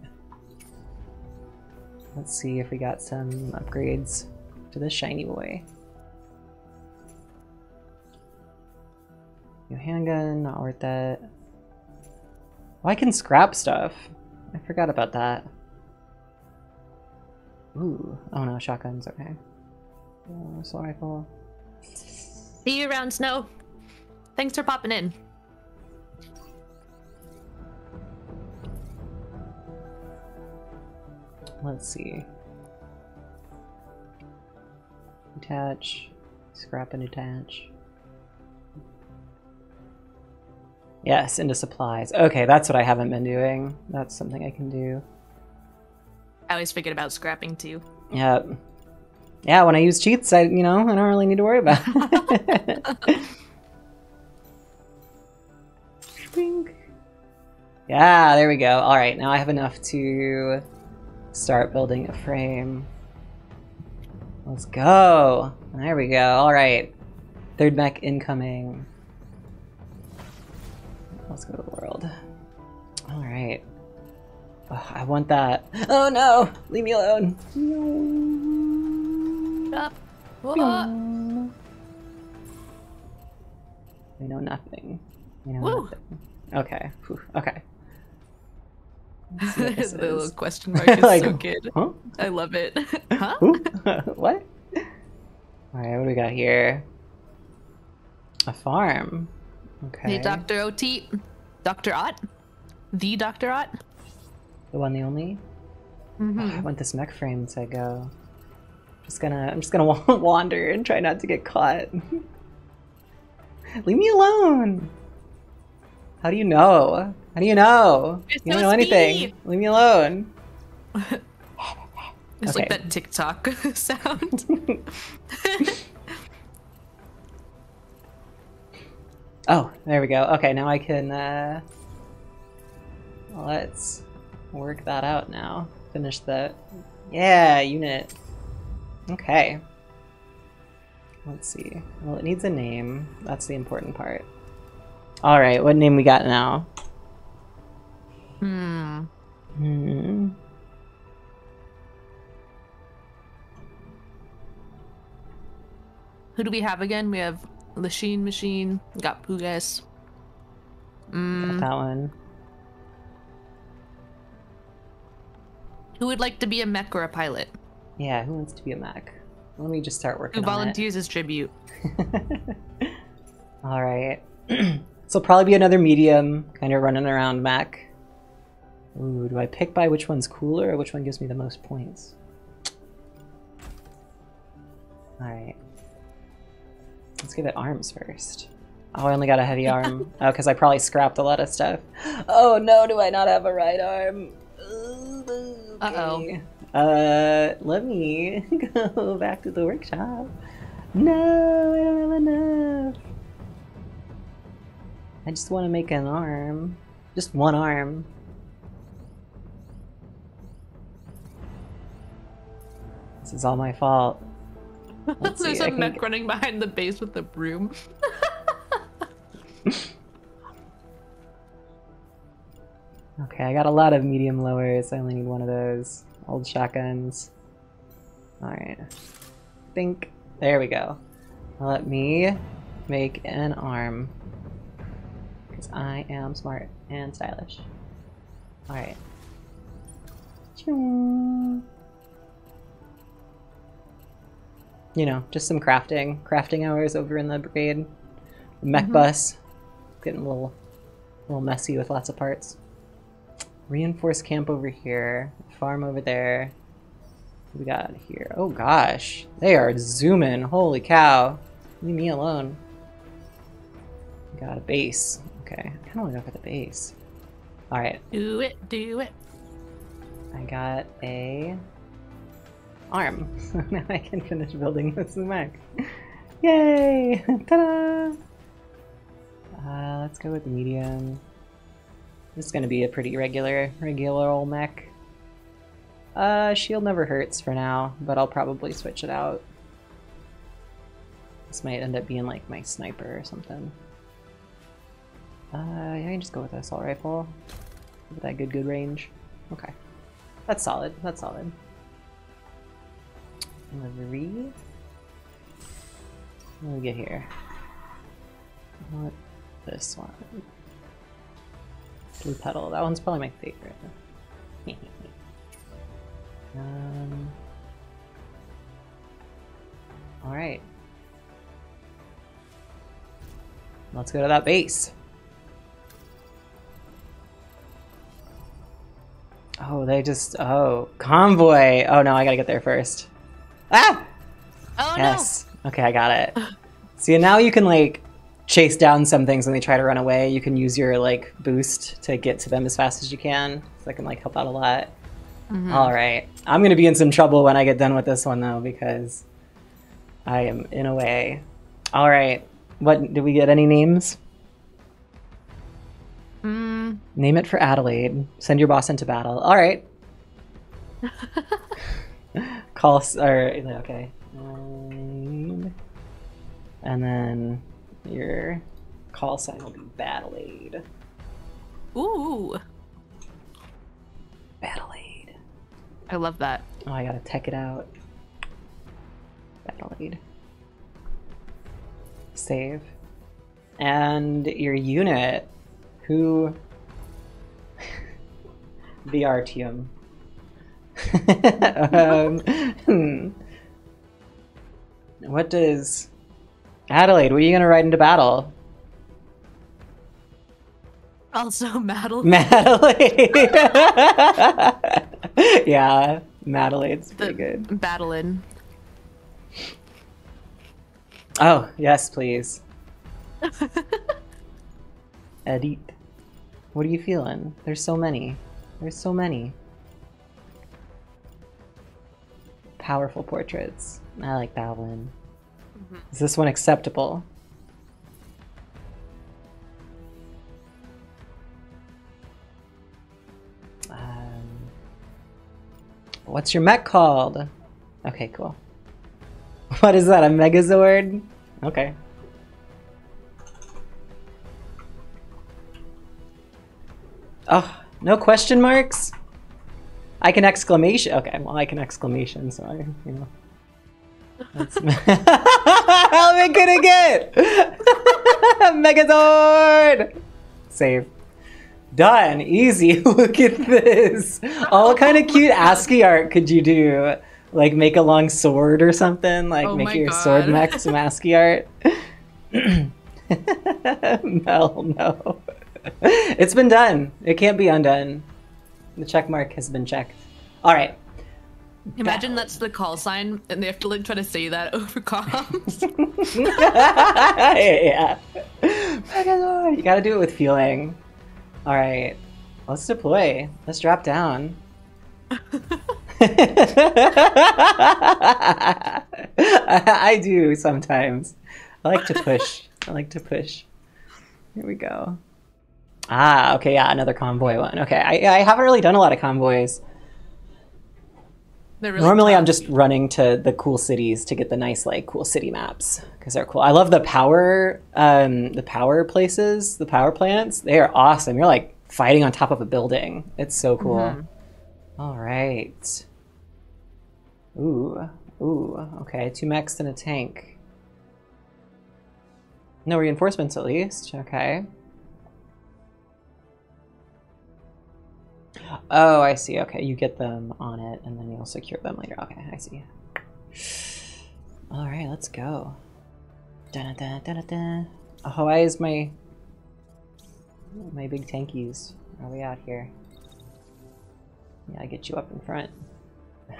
Let's see if we got some upgrades to this shiny boy. New handgun, not worth that. Oh, I can scrap stuff. I forgot about that. Ooh. Oh no, shotguns, okay. Oh, assault rifle. See you around, Snow. Thanks for popping in. Let's see. Attach. Scrap and attach. Yes, into supplies. Okay, that's what I haven't been doing. That's something I can do. I always forget about scrapping too. Yeah. Yeah, when I use cheats, I you know, I don't really need to worry about it. Yeah, there we go. Alright, now I have enough to start building a frame. Let's go. There we go. Alright. Third mech incoming. Let's go to the world. Alright. Ugh, I want that. Oh no! Leave me alone. Up. We know nothing. We know Woo. nothing. Okay. Whew. Okay. The little question mark is Like, so good. Huh? I love it. huh? What? Alright, what do we got here? A farm. Okay. Hey, Dr. OT. Dr. Ott? The Dr. Ott? The one, the only? Mm-hmm. Oh, I want this mech frame to go. Just gonna, I'm just gonna wander and try not to get caught. Leave me alone. How do you know? How do you know? It's you don't so know anything. Leave me alone. It's Okay. like that TikTok sound. Oh, there we go. Okay, now I can, uh... Let's work that out now. Finish that. Yeah, unit. Okay. Let's see. Well, it needs a name. That's the important part. Alright, what name we got now? hmm. Hmm. Who do we have again? We have Lachine Machine. We got Pugas. Got Mm, that one. Who would like to be a mech or a pilot? Yeah, who wants to be a mech? Let me just start working Who volunteers as tribute? All right. so probably be another medium, kind of running around mech. Ooh, do I pick by which one's cooler or which one gives me the most points? All right. Let's give it arms first. Oh, I only got a heavy arm. oh, because I probably scrapped a lot of stuff. Oh no, do I not have a right arm? Uh-oh. Uh, let me go back to the workshop. No, I don't have enough. I just want to make an arm. Just one arm. This is all my fault. There's see, a mech running behind the base with a broom. Okay, I got a lot of medium lowers. I only need one of those. Old shotguns. Alright. Think. There we go. Let me make an arm. Because I am smart and stylish. Alright. You know, just some crafting. Crafting hours over in the brigade. The mech mm-hmm. bus. Getting a little, a little messy with lots of parts. Reinforced camp over here. Farm over there. What we got here? Oh gosh. They are zooming. Holy cow. Leave me alone. Got a base. Okay. I kind of want to go for the base. Alright. Do it, do it. I got a arm. So now I can finish building this mech. Yay! Ta-da! Uh, let's go with medium. This is gonna be a pretty regular, regular old mech. Uh, shield never hurts for now, but I'll probably switch it out. This might end up being like my sniper or something. Uh, yeah, I can just go with assault rifle. With that good, good range. Okay. That's solid. That's solid. Livery. What do we get here? What? This one. Blue petal. That one's probably my favorite. um. All right. Let's go to that base. Oh, they just. Oh, convoy. Oh no, I gotta get there first. Ah! Oh Yes. Okay, I got it. See, now you can like chase down some things when they try to run away. You can use your like boost to get to them as fast as you can. So that can like help out a lot. All right, I'm gonna be in some trouble when I get done with this one though because I am in a way. All right, what did we get? Any names? Mm, Name it for Adelaide. Send your boss into battle. All right. Call or okay. Um, And then your call sign will be Battle Aid. ooh, Battle Aid. I love that. Oh, I gotta tech it out. Battle Aid. Save. And your unit, who. the Artium. um, hmm. What does. Adelaide, what are you gonna ride into battle? Also, Madeline. Madeleine! yeah, Madelaine's the pretty good. Battling. Oh, yes, please. Edith. What are you feeling? There's so many. There's so many. Powerful portraits. I like that one. Is this one acceptable? Um, what's your mech called? Okay, cool. What is that? A Megazord? Okay. Oh, no question marks? I can exclamation. Okay, well, I can exclamation, so I, you know. How am I gonna get? Megazord! Save. Done. Easy. Look at this. All kind of cute ASCII art could you do? Like make a long sword or something? Like Oh make your sword God. mech some ASCII art? Mel, no. It's been done. It can't be undone. The check mark has been checked. All right. Imagine that's the call sign, and they have to like try to say that over comms. yeah. You gotta do it with feeling. All right. Let's deploy. Let's drop down. I do sometimes. I like to push. I like to push. Here we go. Ah, okay, yeah, another convoy one. Okay, I, I haven't really done a lot of convoys. They're really Normally, I'm just running to the cool cities to get the nice, like, cool city maps because they're cool. I love the power, um, the power places, the power plants. They are awesome. You're like fighting on top of a building. It's so cool. Mhm. All right. Ooh, ooh. Okay, two mechs and a tank. No reinforcements, at least. Okay. Oh, I see. Okay, you get them on it, and then you'll secure them later. Okay, I see. All right, let's go. Dun dun dun dun dun. Oh, why is my my big tankies? Are we out here? Yeah, I get you up in front.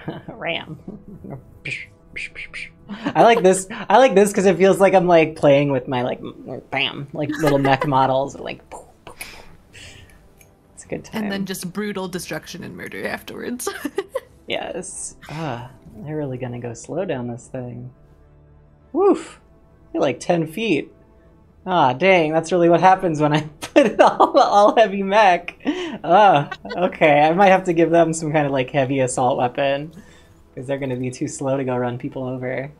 Ram. I like this. I like this because it feels like I'm like playing with my like bam, like little mech models. Like, it's a good time. And then just brutal destruction and murder afterwards. Yes. Ah, they're really gonna go slow down this thing. Woof! You're like 10 feet. Ah, dang, that's really what happens when I put it all, all heavy mech. Ah, okay, I might have to give them some kind of like heavy assault weapon. Because they're gonna be too slow to go run people over.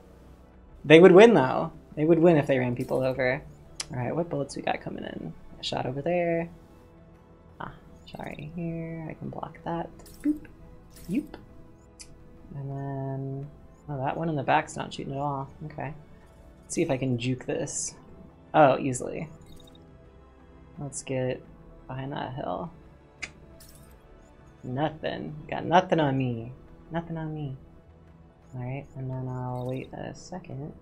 They would win though. They would win if they ran people over. Alright, what bullets we got coming in? A shot over there. Right here. I can block that. Boop. Yoop. And then, oh, that one in the back's not shooting at all. Okay. Let's see if I can juke this. Oh, easily. Let's get behind that hill. Nothing. Got nothing on me. Nothing on me. Alright, and then I'll wait a second.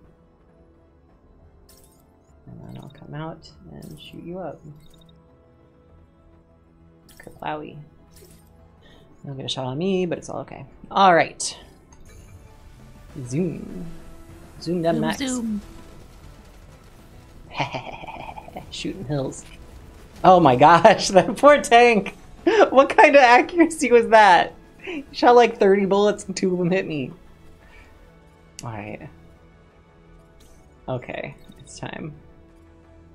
And then I'll come out and shoot you up. Kerplowy. You'll get a shot on me, but it's all okay. Alright. Zoom. Zoom them max. Zoom. Shooting hills. Oh my gosh, that poor tank! What kind of accuracy was that? He shot like 30 bullets and two of them hit me. Alright. Okay, it's time.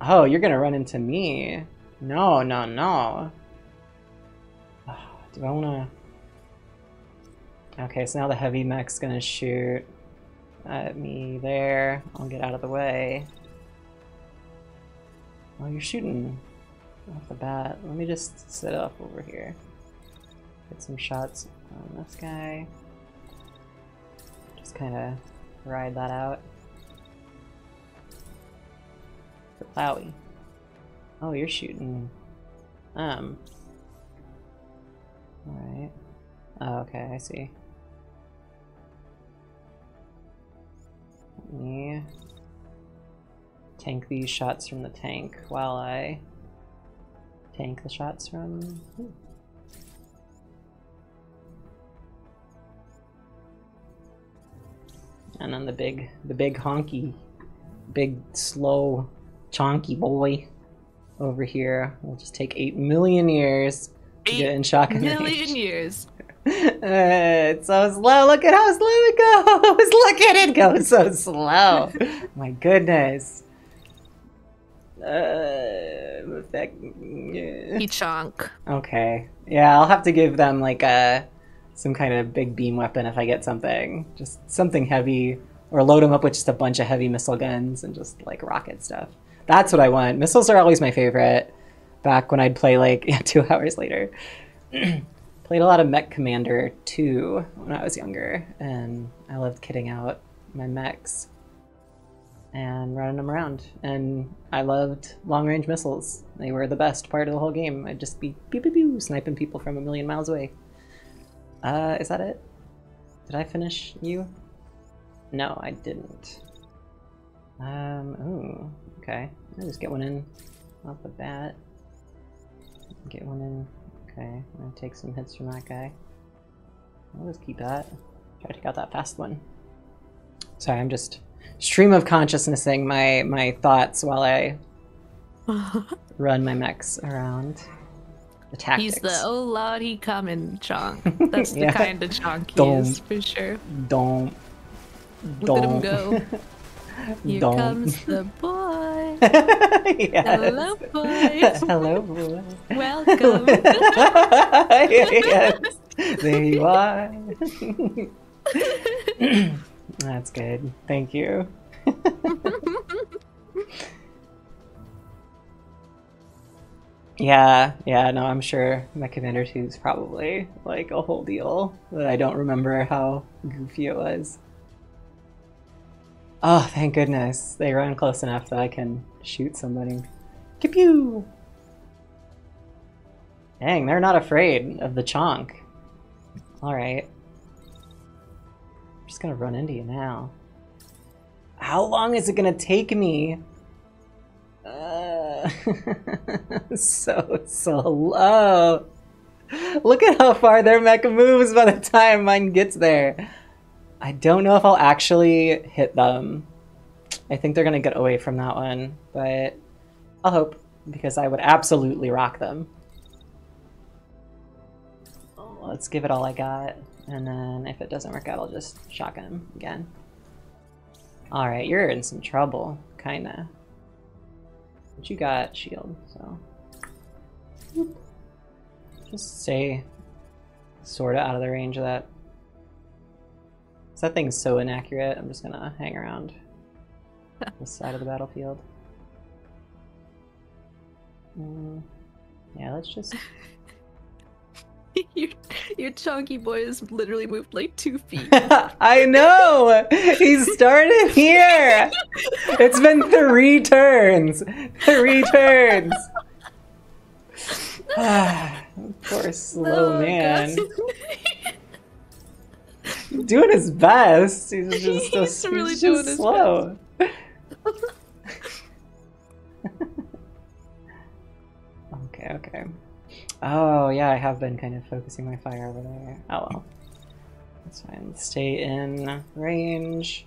Oh, you're gonna run into me. No, no, no. Do I wanna... Okay, so now the heavy mech's gonna shoot at me there. I'll get out of the way. Oh, you're shooting off the bat. Let me just sit up over here. Get some shots on this guy. Just kind of ride that out. For Plowy. Oh, you're shooting. Um. Alright. Oh, okay, I see. Let me tank these shots from the tank while I tank the shots from. Ooh. And then the big, the big honky, big slow, chonky boy over here will just take eight million years to get in shock and Million years. Uh, it's so slow. Look at how slow it goes. Look at it go so slow. My goodness. Uh, that, yeah. He chonk. Okay. Yeah, I'll have to give them like a some kind of big beam weapon if I get something. Just something heavy or load them up with just a bunch of heavy missile guns and just like rocket stuff. That's what I want. Missiles are always my favorite. Back when I'd play like yeah, 2 hours later. Played a lot of MechCommander 2 when I was younger and I loved kitting out my mechs and running them around. And I loved long range missiles. They were the best part of the whole game. I'd just be pew pew pew sniping people from a million miles away. Uh, is that it? Did I finish you? No, I didn't. Um, ooh, okay. I'll just get one in off the bat. Get one in. Okay, I'm gonna take some hits from that guy. I'll just keep that. Try to take out that fast one. Sorry, I'm just stream of consciousnessing my my thoughts while I run my mechs around. The tactics. He's the oh lord he coming chonk. That's the Yeah. kind of chonk he Don't. is for sure. don't Look at him don't go. Here Don't. comes the boy. yes. Hello, boy. Hello, boy. Welcome. yes. There you are. That's good. Thank you. yeah, yeah, no, I'm sure MechCommander 2 is probably like a whole deal, but I don't remember how goofy it was. Oh, thank goodness. They run close enough that I can shoot somebody. Kapew! Dang, they're not afraid of the chonk. Alright. I'm just gonna run into you now. How long is it gonna take me? Uh, so slow. Look at how far their mech moves by the time mine gets there. I don't know if I'll actually hit them. I think they're gonna get away from that one, but I'll hope because I would absolutely rock them. Let's give it all I got, and then if it doesn't work out, I'll just shotgun him again. Alright, you're in some trouble, kinda. But you got shield, so... Just stay sorta out of the range of that. That thing's so inaccurate, I'm just gonna hang around this side of the battlefield. Mm, yeah, let's just your, your chunky boy has literally moved like two feet. I know! He started here! It's been three turns! Three turns! Poor slow oh, man. Doing his best. He's just, he's a, really he's just slow. okay, okay. Oh, yeah, I have been kind of focusing my fire over there. Oh well. That's fine. Stay in range.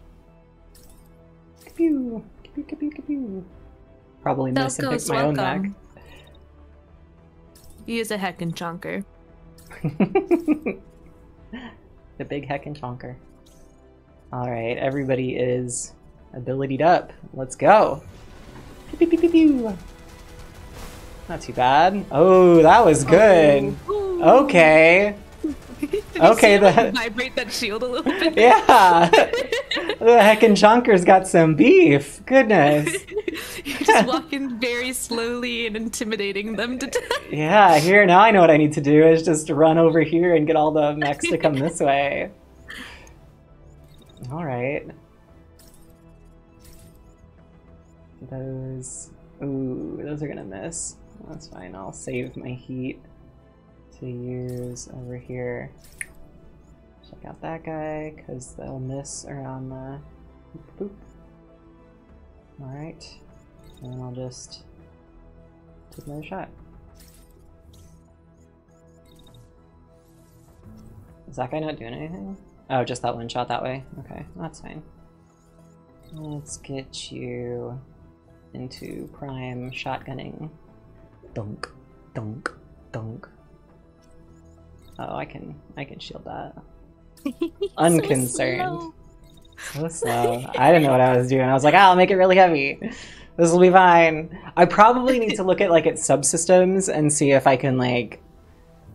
Kapew! Kapew, kapew, kapew. Probably miss and pick my own mech. He is a heckin' chonker. the big heckin' chonker. Alright, everybody is abilitied up. Let's go! Pew, pew, pew, not too bad. Oh, that was good. Oh. Okay. Okay, the vibrate that shield a little bit. Yeah, the heckin' chunker's got some beef. Goodness. You're just walking very slowly and intimidating them to death. Yeah, here now I know what I need to do is just run over here and get all the mechs to come this way. All right. Those, ooh, those are gonna miss. That's fine, I'll save my heat use over here. Check out that guy, because they'll miss around the boop. Alright, and I'll just take another shot. Is that guy not doing anything? Oh, just that one shot that way? Okay, that's fine. Let's get you into prime shotgunning. Dunk, dunk, dunk. Oh, I can, I can shield that. Unconcerned. So slow. so slow. I didn't know what I was doing. I was like, oh, I'll make it really heavy. This will be fine. I probably need to look at like its subsystems and see if I can like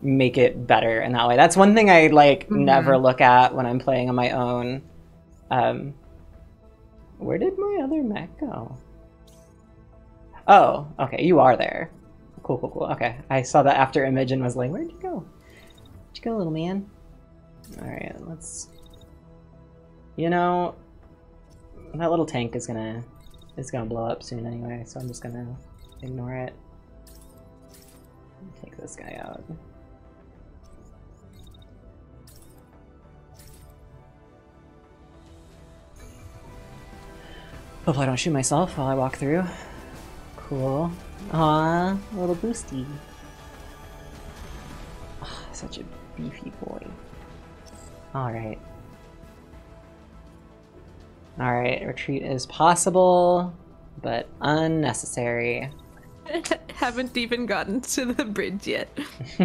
make it better in that way. That's one thing I like mm-hmm. never look at when I'm playing on my own. Um, where did my other mech go? Oh, okay, you are there. Cool, cool, cool. Okay, I saw that after image and was like, where'd you go? Where'd you go, little man? Alright, let's... You know, that little tank is gonna is gonna blow up soon anyway, so I'm just gonna ignore it. Take this guy out. Hopefully I don't shoot myself while I walk through. Cool. Aw, little boosty. Oh, such a beefy boy. Alright. Alright, retreat is possible, but unnecessary. Haven't even gotten to the bridge yet.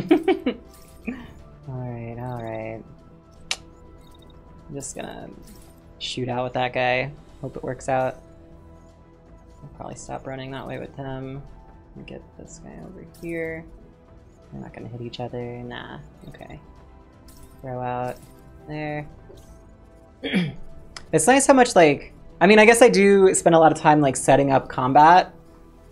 alright, alright. I'm just gonna shoot out with that guy. Hope it works out. I'll probably stop running that way with him. Get this guy over here. We're not gonna hit each other. Nah. Okay. Throw out there. it's nice how much like I mean, I guess I do spend a lot of time like setting up combat,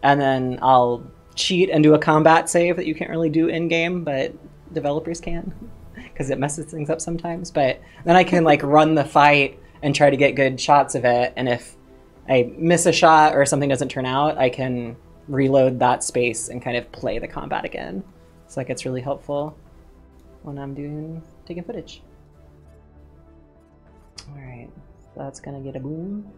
and then I'll cheat and do a combat save that you can't really do in game, but developers can because it messes things up sometimes. But then I can like run the fight and try to get good shots of it, and if I miss a shot or something doesn't turn out, I can reload that space and kind of play the combat again. So like it's really helpful when I'm doing taking footage. All right, so that's gonna get a boom.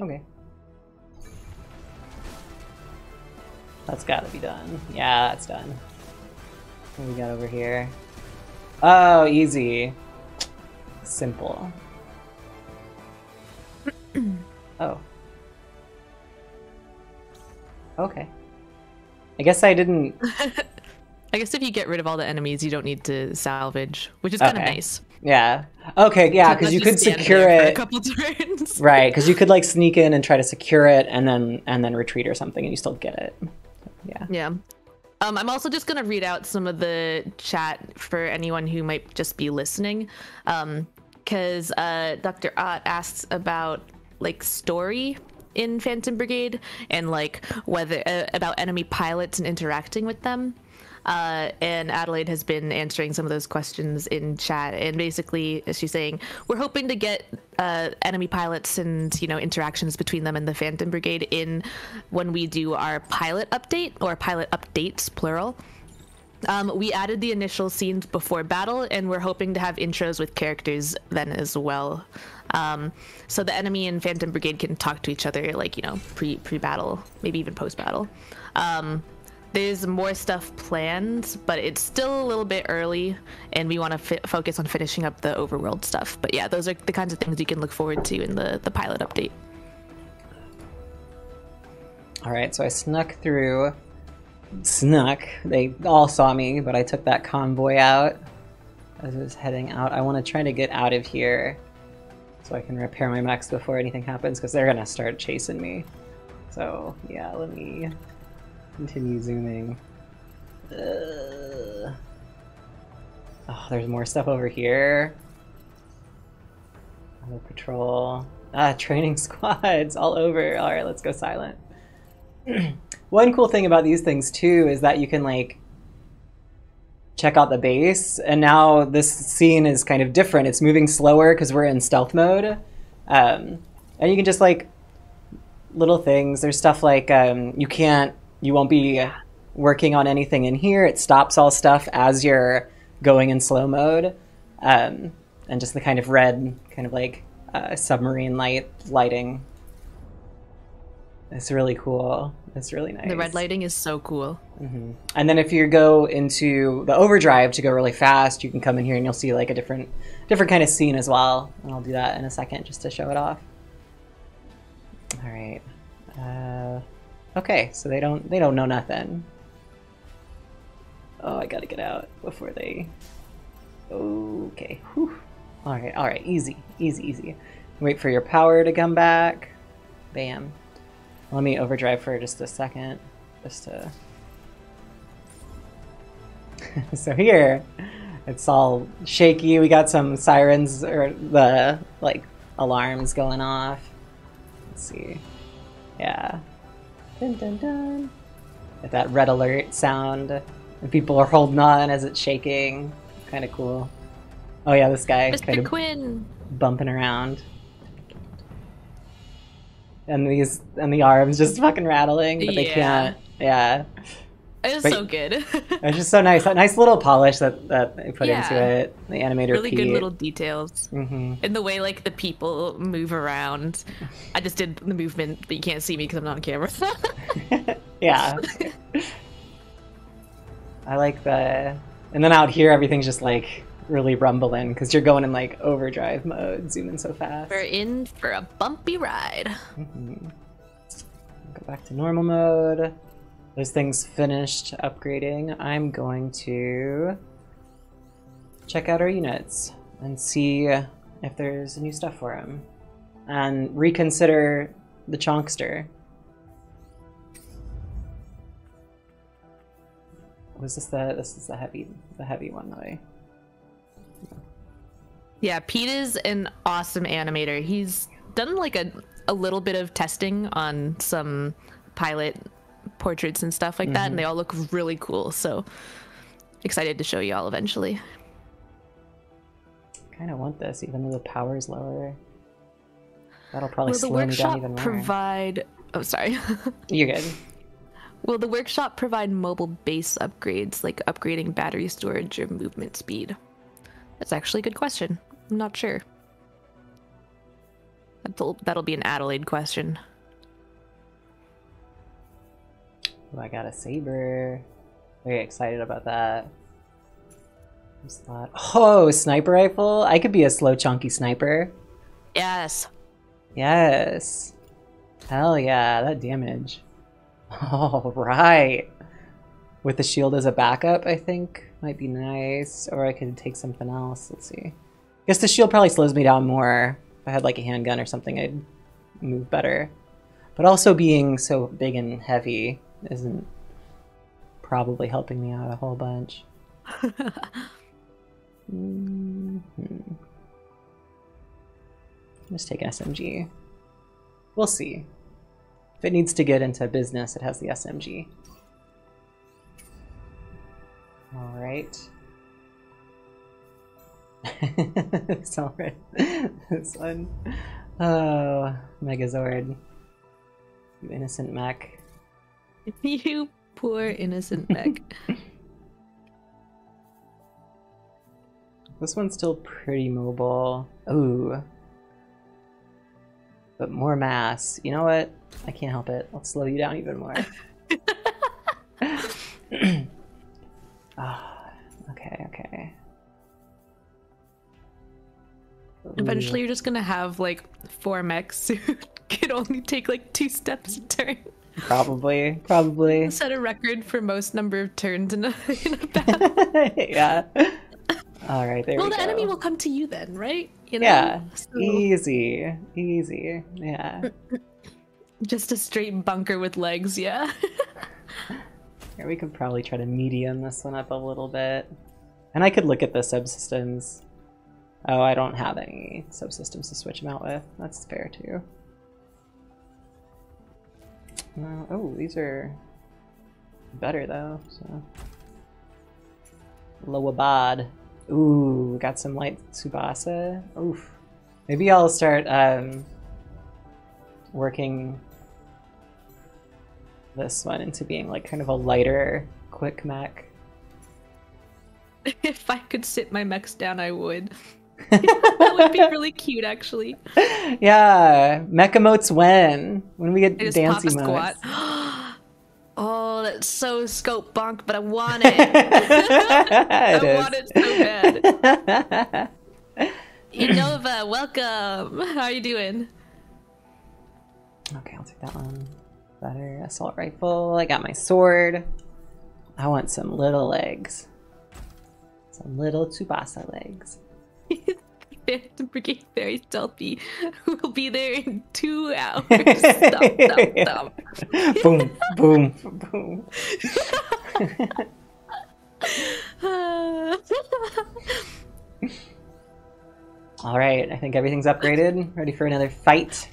Okay. That's gotta be done. Yeah, that's done. What we got over here? Oh, easy. Simple. oh. Okay. I guess I didn't. I guess if you get rid of all the enemies, you don't need to salvage, which is kind of Okay. nice. Yeah. Okay. Yeah, because you could secure for a it. couple turns. Right, because you could like sneak in and try to secure it, and then and then retreat or something, and you still get it. Yeah. Yeah. Um, I'm also just gonna read out some of the chat for anyone who might just be listening, because uh, Dr. Ott asks about like story in Phantom Brigade and like whether uh, about enemy pilots and interacting with them. Uh, and Adelaide has been answering some of those questions in chat, and basically she's saying we're hoping to get uh, enemy pilots and you know interactions between them and the Phantom Brigade in when we do our pilot update or pilot updates plural. Um, we added the initial scenes before battle, and we're hoping to have intros with characters then as well. Um, so the enemy and Phantom Brigade can talk to each other, like you know, pre pre battle, maybe even post battle. Um, there's more stuff planned, but it's still a little bit early, and we want to focus on finishing up the overworld stuff. But yeah, those are the kinds of things you can look forward to in the the pilot update. All right, so I snuck through. Snuck. They all saw me, but I took that convoy out as I was heading out. I want to try to get out of here so I can repair my mechs before anything happens because they're gonna start chasing me. So yeah, let me continue zooming. Oh, there's more stuff over here. Patrol. Ah, training squads all over. All right, let's go silent. One cool thing about these things too is that you can like check out the base, and now this scene is kind of different. It's moving slower because we're in stealth mode, um, and you can just like little things. There's stuff like um, you can't, you won't be working on anything in here. It stops all stuff as you're going in slow mode, um, and just the kind of red, kind of like uh, submarine light lighting. It's really cool. It's really nice. The red lighting is so cool. And then if you go into the overdrive to go really fast, you can come in here and you'll see like a different different kind of scene as well. And I'll do that in a second just to show it off. All right. Uh, okay, so they don't they don't know nothing. Oh, I gotta get out before they. Okay. Whew. All right. All right. Easy. Easy. Easy. Wait for your power to come back. Bam. Let me overdrive for just a second, just to so here it's all shaky we got some sirens or the like alarms going off let's see yeah dun, dun, dun. With that red alert sound and people are holding on as it's shaking kind of cool oh yeah this guy Mr. kind of Quinn. bumping around and these and the arms just fucking rattling but they can't yeah It's But- so good. It's just so nice. That nice little polish that, that they put into it. The animator really good little details. hmm And the way like the people move around. I just did the movement, but you can't see me because I'm not on camera. yeah. I like the. And then out here, everything's just like really rumbling because you're going in like overdrive mode, zooming so fast. We're in for a bumpy ride. Mhm. Go back to normal mode. Those things finished upgrading. I'm going to check out our units and see if there's new stuff for them. And reconsider the chonkster. Was this the this is the heavy the heavy one though? Yeah, Pete is an awesome animator. He's done like a, a little bit of testing on some pilot portraits and stuff like that, and they mm-hmm. all look really cool. So excited to show you all eventually. kind of want this, even though the power is lower. That'll probably Will slow me down even more. provide? Oh, sorry. You're good. Will the workshop provide mobile base upgrades like upgrading battery storage or movement speed? That's actually a good question. I'm not sure. That'll, that'll be an Adelaide question. Oh, I got a saber. Very excited about that. That? Oh, sniper rifle. I could be a slow, chunky sniper. Yes. Yes. Hell yeah, that damage. All right. With the shield as a backup, I think might be nice. Or I could take something else. Let's see. I Guess the shield probably slows me down more. If I had like a handgun or something, I'd move better. But also being so big and heavy isn't probably helping me out a whole bunch. Mhm. Just take an SMG. We'll see. If it needs to get into business, it has the SMG. Alright. it's alright. this one. Oh, Megazord. You innocent mech. You poor innocent mech. This one's still pretty mobile. Ooh. But more mass. You know what? I can't help it. Let's slow you down even more. Ah, okay, okay. Eventually, you're just gonna have like four mechs who can only take like two steps a turn. Ooh, probably, probably. Set a record for most number of turns in a, in a battle. yeah. All right, there well, we the go. enemy will come to you then, right? You know? Yeah, So, easy, easy. Yeah. just a straight bunker with legs, yeah. Here we could probably try to medium this one up a little bit. And I could look at the subsystems. Oh, I don't have any subsystems to switch them out with. That's fair too. Uh, oh, these are better though. So Loabad. Ooh, got some light Tsubasa. Oof. Maybe I'll start um, working this one into being like kind of a lighter, quick mech. if I could sit my mechs down, I would. That would be really cute, actually. yeah, mech emotes when when we get I just dancy a squat. modes. oh, that's so scope bonk, but I want it. I I want it so bad. Innova, welcome. How are you doing? okay, I'll take that one. Better assault rifle. I got my sword. I want some little legs. Some little Tsubasa legs. Phantom Brigade very stealthy. We'll be there in two hours. Boom, boom, boom. All right, I think everything's upgraded. Ready for another fight.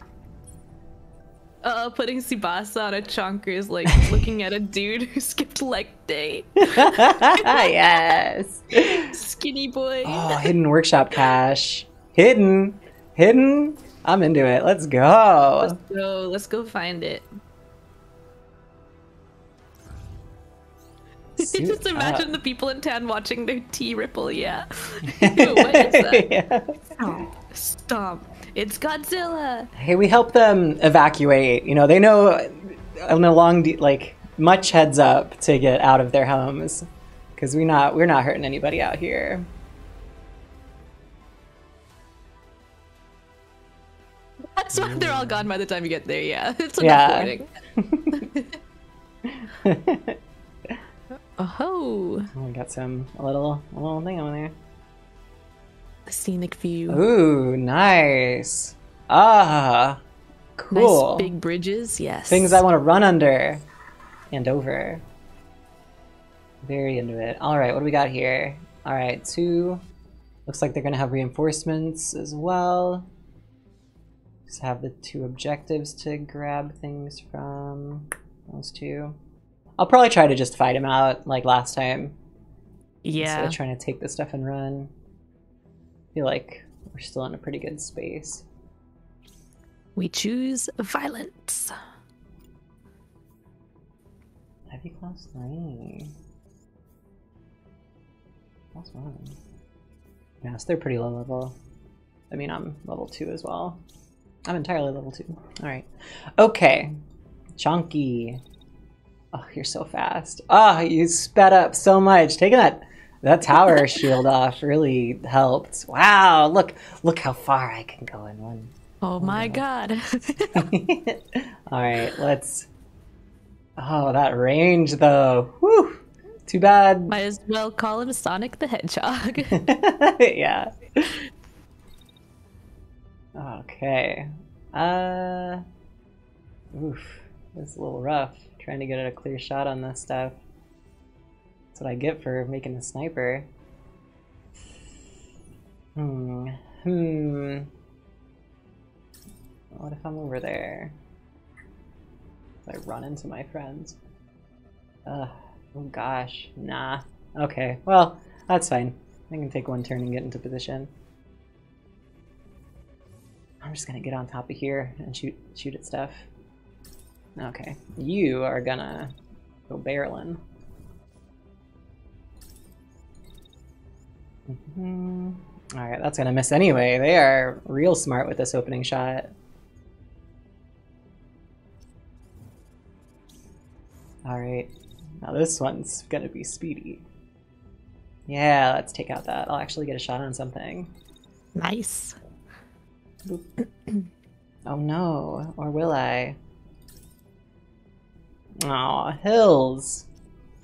Uh, putting Tsubasa on a chonker is like looking at a dude who skipped leg day. yes. Skinny boy. Oh, hidden workshop cache. Hidden. Hidden. I'm into it. Let's go. Let's go. Let's go find it. Just imagine up. the people in town watching their tea ripple. Yeah. what is that? Yeah. Stomp. Stomp. It's Godzilla. Hey, we help them evacuate. You know, they know on a long, de- like, much heads up to get out of their homes. Because we're not, we're not hurting anybody out here. That's why they're all gone by the time you get there. Yeah. It's enough Yeah. Oh, Oh, we got some, a little, a little thing over there. Scenic view. Ooh, nice. Ah, Cool. Nice big bridges, yes. Things I want to run under and over. Very into it. All right, what do we got here? All right, two. Looks like they're going to have reinforcements as well. Just have the two objectives to grab things from those two. I'll probably try to just fight him out like last time. Instead Yeah. of trying to take the stuff and run. I feel like we're still in a pretty good space. We choose violence. Heavy class three. Plus one. Yes, they're pretty low level. I mean, I'm level two as well. I'm entirely level two. All right. Okay. Chunky. Oh, you're so fast. Oh, you sped up so much. Taking that that tower shield off really helped. Wow, look look how far I can go in one. Oh my god. All right, let's. Oh, that range though. Whew. Too bad. Might as well call him Sonic the Hedgehog. yeah. Okay. Uh. Oof. It's a little rough. Trying to get a clear shot on this stuff. That's what I get for making a sniper. Hmm. Hmm. What if I'm over there? I run into my friends? Ugh. Oh gosh. Nah. Okay. Well, that's fine. I can take one turn and get into position. I'm just gonna get on top of here and shoot shoot at stuff. Okay. You are gonna go barreling. Hmm Alright, that's gonna miss anyway. They are real smart with this opening shot. Alright. Now this one's gonna be speedy. Yeah, let's take out that. I'll actually get a shot on something. nice. Oh no, or will I? Aw, hills.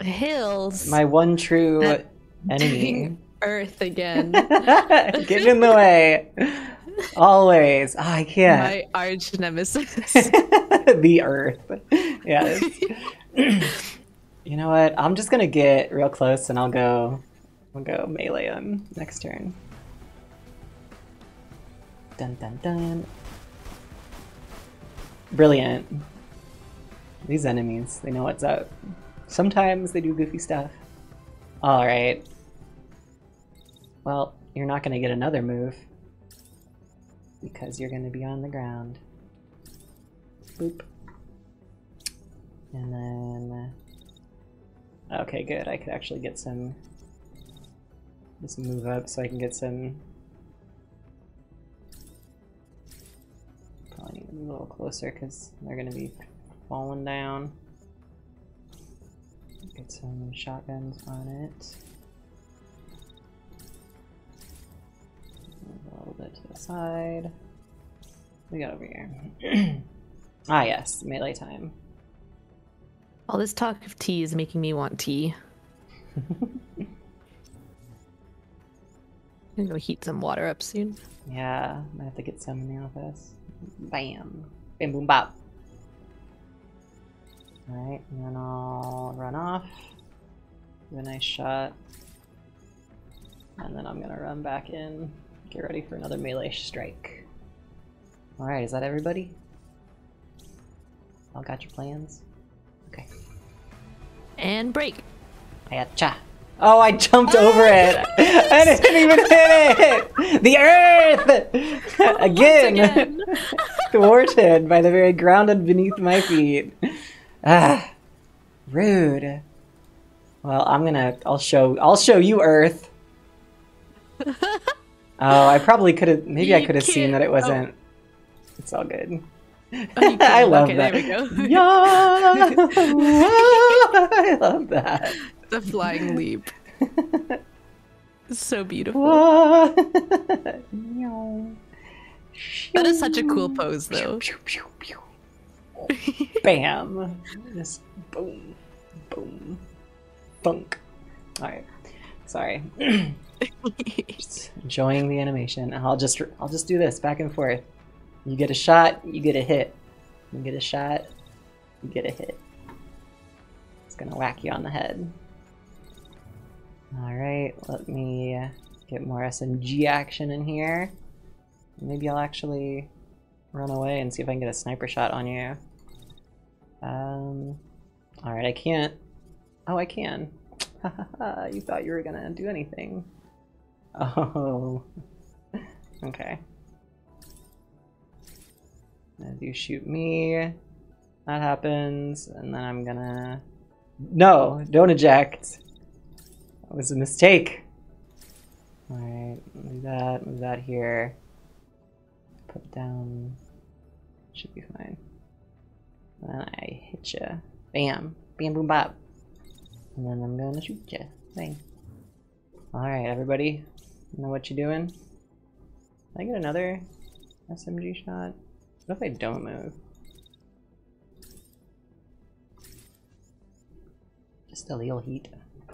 Hills. My one true That enemy. Earth again. Get in the way. Always. Ah, I can't. My arch nemesis. the earth. Yes. you know what? I'm just gonna get real close and I'll go I'll go melee him next turn. Dun dun dun. Brilliant. These enemies, they know what's up. Sometimes they do goofy stuff. Alright. Well, you're not gonna get another move. Because you're gonna be on the ground. Boop. And then... Uh, okay, good. I could actually get some... Just move up so I can get some... Probably need to move a little closer because they're going to be falling down. Get some shotguns on it. Move a little bit to the side. We got over here. ah, yes, melee time. All this talk of tea is making me want tea. I'm gonna go heat some water up soon. Yeah, I have to get some in the office. Bam. Bam boom bop. Alright, and then I'll run off. Do a nice shot. And then I'm gonna run back in. Get ready for another melee strike. Alright, is that everybody? All got your plans? Okay. And break. Ayacha. Oh, I jumped over it. I didn't even hit it. The earth again, Again. thwarted by the very ground beneath my feet. Ah, rude. Well, I'm gonna. I'll show. I'll show you Earth. Oh, I probably could have. Maybe I could have seen that it oh. wasn't. It's all good. Oh, I love okay, that. There we go. Yeah, I love that. the flying leap. so beautiful. That is such a cool pose, though. Bam. Just boom, boom, bunk. Alright. Sorry. Just enjoying the animation. I'll just I'll just do this back and forth. You get a shot, you get a hit. You get a shot, you get a hit. It's gonna whack you on the head. Alright, let me get more SMG action in here. Maybe I'll actually run away and see if I can get a sniper shot on you. Um, Alright, I can't. Oh, I can. you thought you were gonna do anything. Oh. okay. As you shoot me, that happens, and then I'm gonna... No! Don't eject! That was a mistake! Alright, move that, move that here. Put down... Should be fine. And then I hit ya. Bam! Bam boom bop! And then I'm gonna shoot ya. Bang. Alright, everybody. Know what you're doing? Can I get another SMG shot? What if I don't move? Just little heat.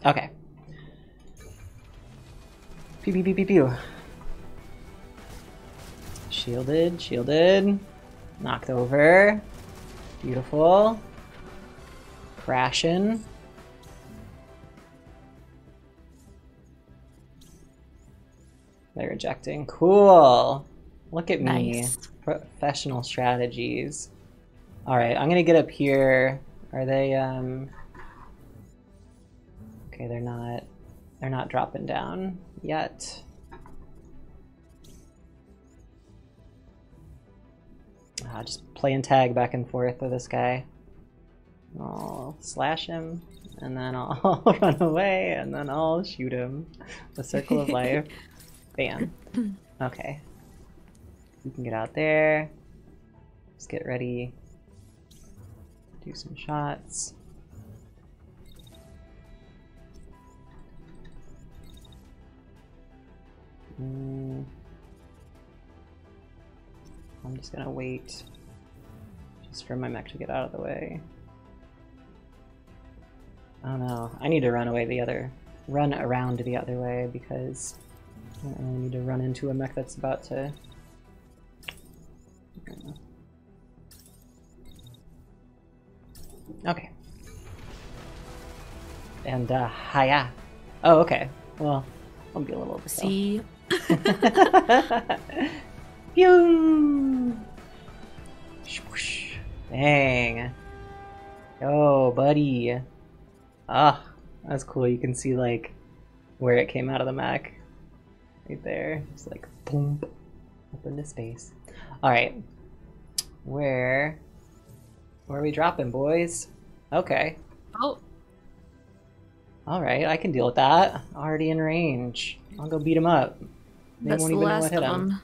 Okay. Pew pew pew pew pew. Shielded, shielded. Knocked over. Beautiful. Crashing. They're ejecting. Cool. Look at me. Nice. Professional strategies. Alright, I'm gonna get up here. Are they, um... Okay, they're not... They're not dropping down yet. Ah, just playing tag back and forth with this guy. I'll slash him, and then I'll run away, and then I'll shoot him. The circle of life. Bam. Okay. You can get out there. Just get ready. Do some shots. Mm. I'm just gonna wait just for my mech to get out of the way. Oh no, I need to run away the other, run around the other way because I don't really need to run into a mech that's about to. Okay. And uh, hiya. Oh, okay. Well, I'll be a little. See, Pew! Swoosh. Dang. Yo, buddy. Ah, that's cool. You can see like where it came out of the mech. Right there. Just like boom. Up into space. Alright. Where where are we dropping, boys? Okay. oh, Alright, I can deal with that. Already in range. I'll go beat him up. They that's won't the even know what hit him.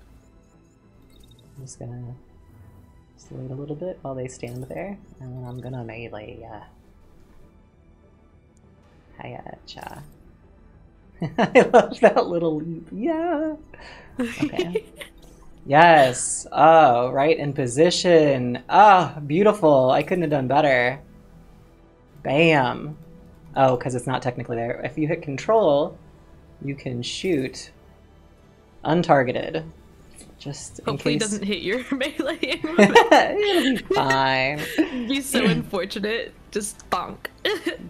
I'm just gonna just wait a little bit while they stand there, and then I'm gonna melee ya. Hiya, cha. I love that little leap. Yeah. Okay. yes. Oh, right in position. Ah, beautiful. I couldn't have done better. Bam. Oh, because it's not technically there. If you hit control, you can shoot untargeted. Just in Hopefully, it case. doesn't hit your melee. It'll be fine. be so unfortunate. Just bonk.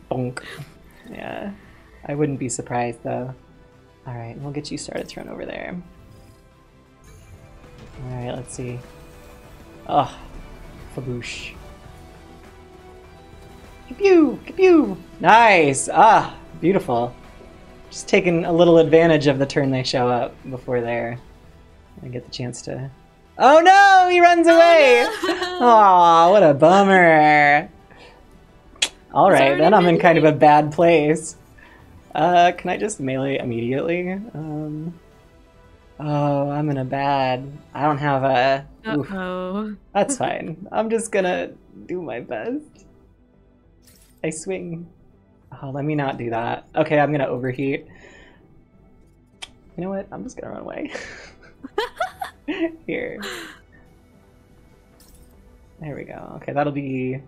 Bonk. Yeah. I wouldn't be surprised though. Alright, we'll get you started thrown over there. Alright, let's see. Oh, Faboosh. Pew pew Nice! Ah, beautiful. Just taking a little advantage of the turn they show up before they're. I get the chance to. Oh no! He runs away! Aw, what a bummer. All right, then I'm in kind of a bad place. Uh, can I just melee immediately? Um. Oh, I'm in a bad. I don't have a. Oh. that's fine. I'm just gonna do my best. I swing. Oh, let me not do that. Okay, I'm gonna overheat. You know what? I'm just gonna run away. Here. There we go. Okay, that'll be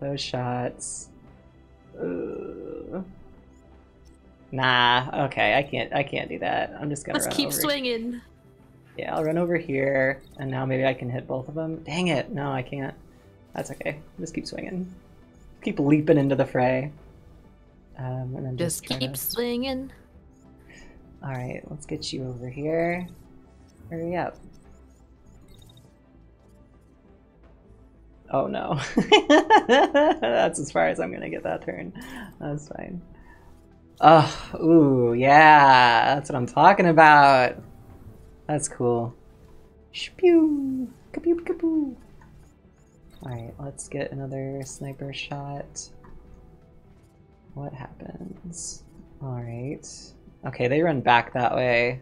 those shots. Ugh. Nah. Okay, I can't. I can't do that. I'm just gonna Let's keep swinging. Yeah, I'll run over here, and now maybe I can hit both of them. Dang it! No, I can't. That's okay. Just keep swinging. Keep leaping into the fray. Um, and then Just just, keep to- swinging. All right, let's get you over here. Hurry up. Oh no. That's as far as I'm gonna get that turn. That's fine. Oh, ooh, yeah, that's what I'm talking about. That's cool. Shpew! Kapew kapoo! Alright, let's get another sniper shot. What happens? Alright. Okay, they run back that way.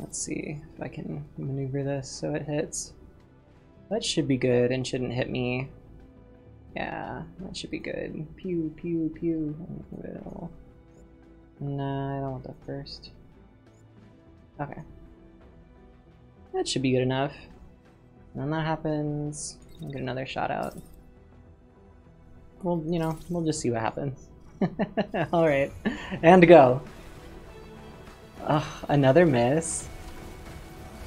Let's see if I can maneuver this so it hits. That should be good and shouldn't hit me. Yeah, that should be good. Pew, pew, pew. Well, Nah, I don't want that first. Okay. That should be good enough. When that happens, I'll get another shot out. Well, you know, we'll just see what happens. Alright. And go. Ugh, another miss.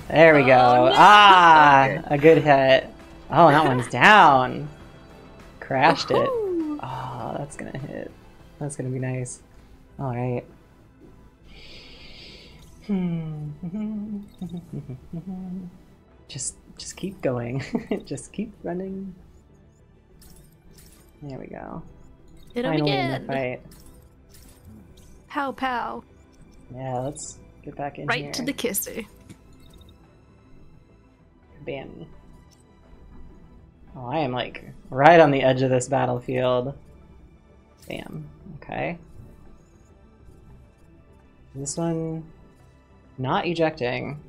There we Oh, go. no. Ah, a good hit. Oh, that one's down. Crashed it. Oh, that's gonna hit. That's gonna be nice. Alright. Hmm. Just just keep going. just keep running. There we go. Him Finally in again. the fight. Pow pow. Yeah, let's get back in Right here. to the kisser. Bam. Oh, I am like right on the edge of this battlefield. Bam. Okay. This one not ejecting.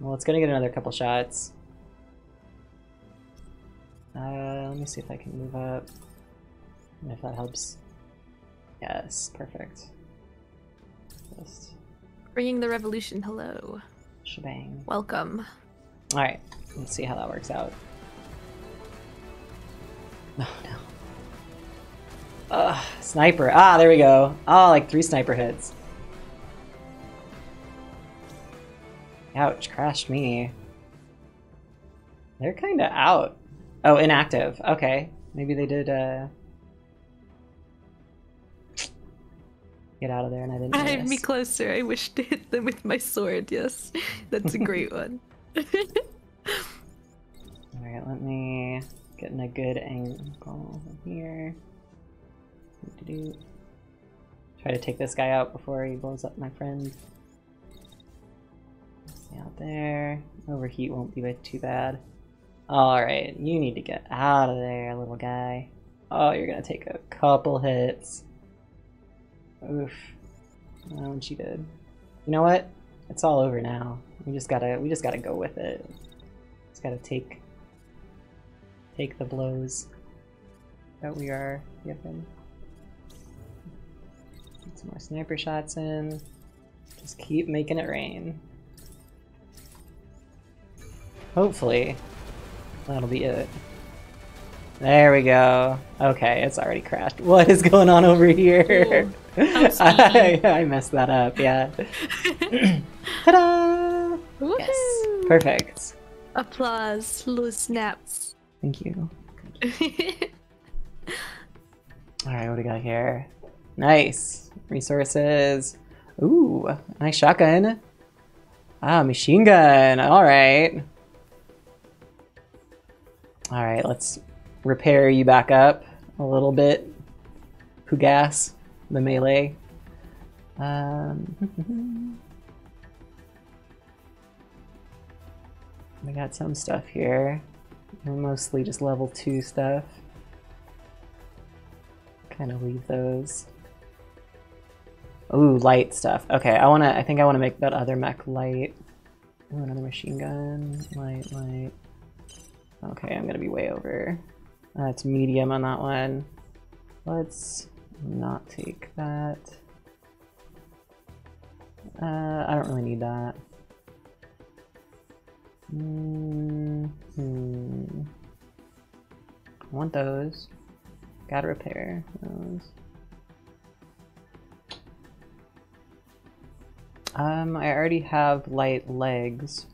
Well, it's gonna get another couple shots. Uh, let me see if I can move up. If that helps. Yes, perfect. Just Bringing the revolution. Hello. shebang. Welcome. Alright, let's see how that works out. Oh no. Ugh, sniper. Ah, there we go. Oh, like three sniper hits. Ouch, crashed me. They're kinda out. Oh, inactive. Okay. Maybe they did, uh... Get out of there and I didn't Drive notice. me closer. I wish to hit them with my sword. Yes, that's a great one. Alright, let me get in a good angle here. Try to take this guy out before he blows up my friend. Stay out there. Overheat won't be too bad. Alright, you need to get out of there, little guy. Oh, you're gonna take a couple hits. Oof. Oh, she did. You know what? It's all over now. We just gotta we just gotta go with it. Just gotta take take the blows that we are given. Get some more sniper shots in. Just keep making it rain. Hopefully, that'll be it. There we go. Okay, it's already crashed. What is going on over here? I, I messed that up, yeah. Ta-da! Yes, perfect. Applause. Little snaps. Thank you. Alright, what do we got here? Nice. Resources. Ooh, nice shotgun. Ah, machine gun. Alright. Alright, let's repair you back up a little bit. Pugas, the melee. Um, we got some stuff here. Mostly just level 2 stuff. Kind of leave those. Ooh, light stuff. Okay, I wanna. I think I wanna make that other mech light. Ooh, another machine gun. Light, light. Okay, I'm gonna be way over. That's medium on that one. Let's not take that. Uh, I don't really need that. Mm hmm. I want those. Gotta repair those. Um, I already have light legs,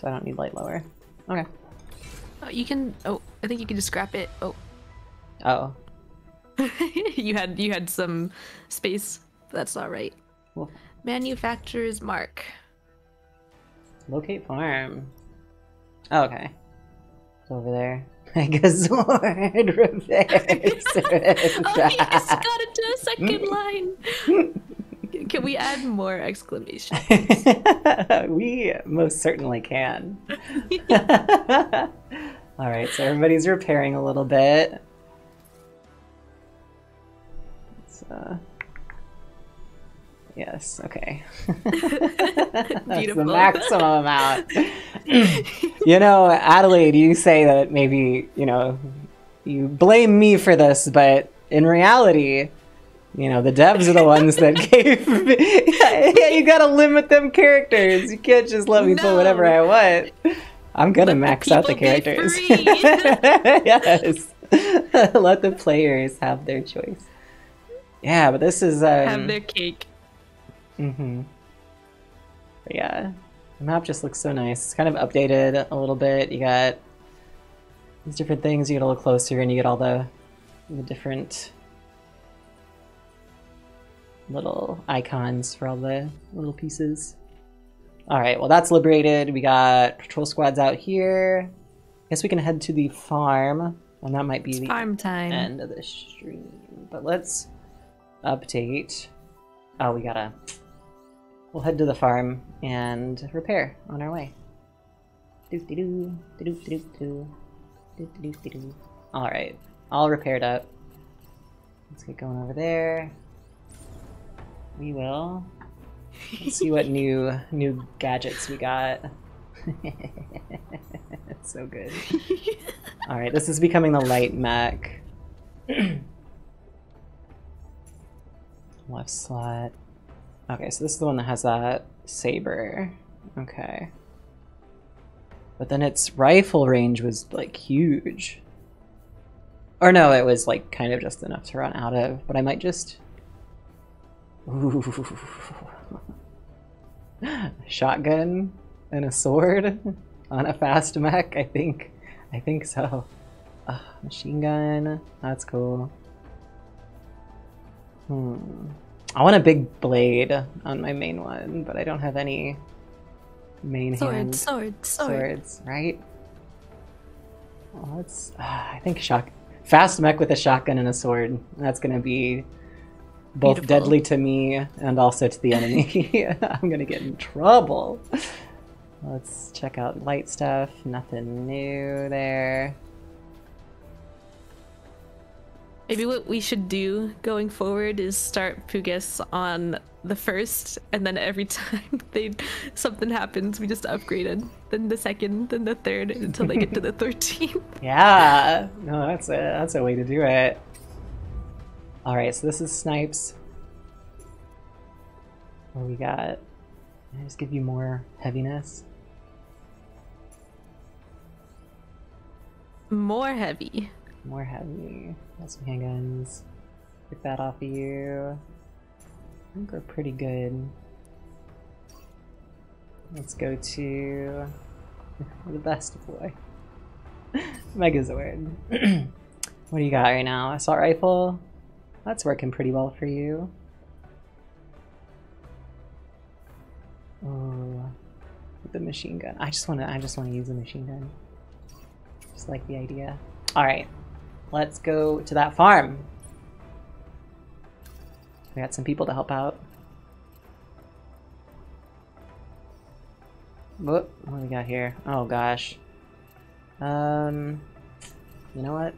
so I don't need light lower. Okay. Oh, you can. Oh, I think you can just scrap it. Oh, Oh, you had you had some space. That's not right. Well. Manufacturer's mark. locate farm. Oh, okay. It's over there. A sword reverse. Oh yes, got it to a second line. Can we add more exclamation? we most certainly can. All right, so everybody's repairing a little bit. Let's, uh, yes, okay. That's the maximum amount. you know, Adelaide, you say that maybe, you know, you blame me for this, but in reality, you know, the devs are the ones that gave me. yeah, you gotta limit them characters. You can't just let me put whatever I want. I'm gonna Let the max out the people be characters. yes. let the players have their choice. Yeah, but this is um, Have their cake. Mm-hmm. But yeah, the map just looks so nice. It's kind of updated a little bit. You got these different things. You get a little closer, and you get all the the different little icons for all the little pieces. All right, well that's liberated. We got patrol squads out here. I Guess we can head to the farm, and that might be the Farm time. end of the stream. But let's update. Oh, we gotta. We'll head to the farm and repair on our way. Doo-doo-doo-doo. All right, all repaired up. Let's get going over there. We will. Let's see what new new gadgets we got. it's so good. All right, this is becoming the light mech. Left slot. Okay, so this is the one that has that saber. Okay. But then its rifle range was like huge. Or no, it was like kind of just enough to run out of. But I might just. Ooh. Shotgun and a sword on a fast mech. I think. I think so. Machine gun. That's cool. Hmm. I want a big blade on my main one, but I don't have any main Sword, hand sword, sword. swords, right? Well, let's. ah, I think shock fast mech with a shotgun and a sword. That's gonna be both Beautiful. deadly to me and also to the enemy. I'm gonna get in trouble. Let's check out light stuff. Nothing new there. Maybe what we should do going forward is start Pugus on the first, and then every time they something happens, we just upgraded. Then the second, then the third, until they get to the thirteenth. Yeah, no, that's a that's a way to do it. All right, so this is snipes. What do we got? Can I just give you more heaviness? More heavy. More heavy. Got some handguns. Get that off of you. I think we're pretty good. Let's go to the best boy. Megazord. what do you got right now? Assault rifle? That's working pretty well for you. Oh, the machine gun. I just want to. I just want to use the machine gun. Just like the idea. All right, let's go to that farm. We got some people to help out. What? What do we got here? Oh gosh. Um, you know what?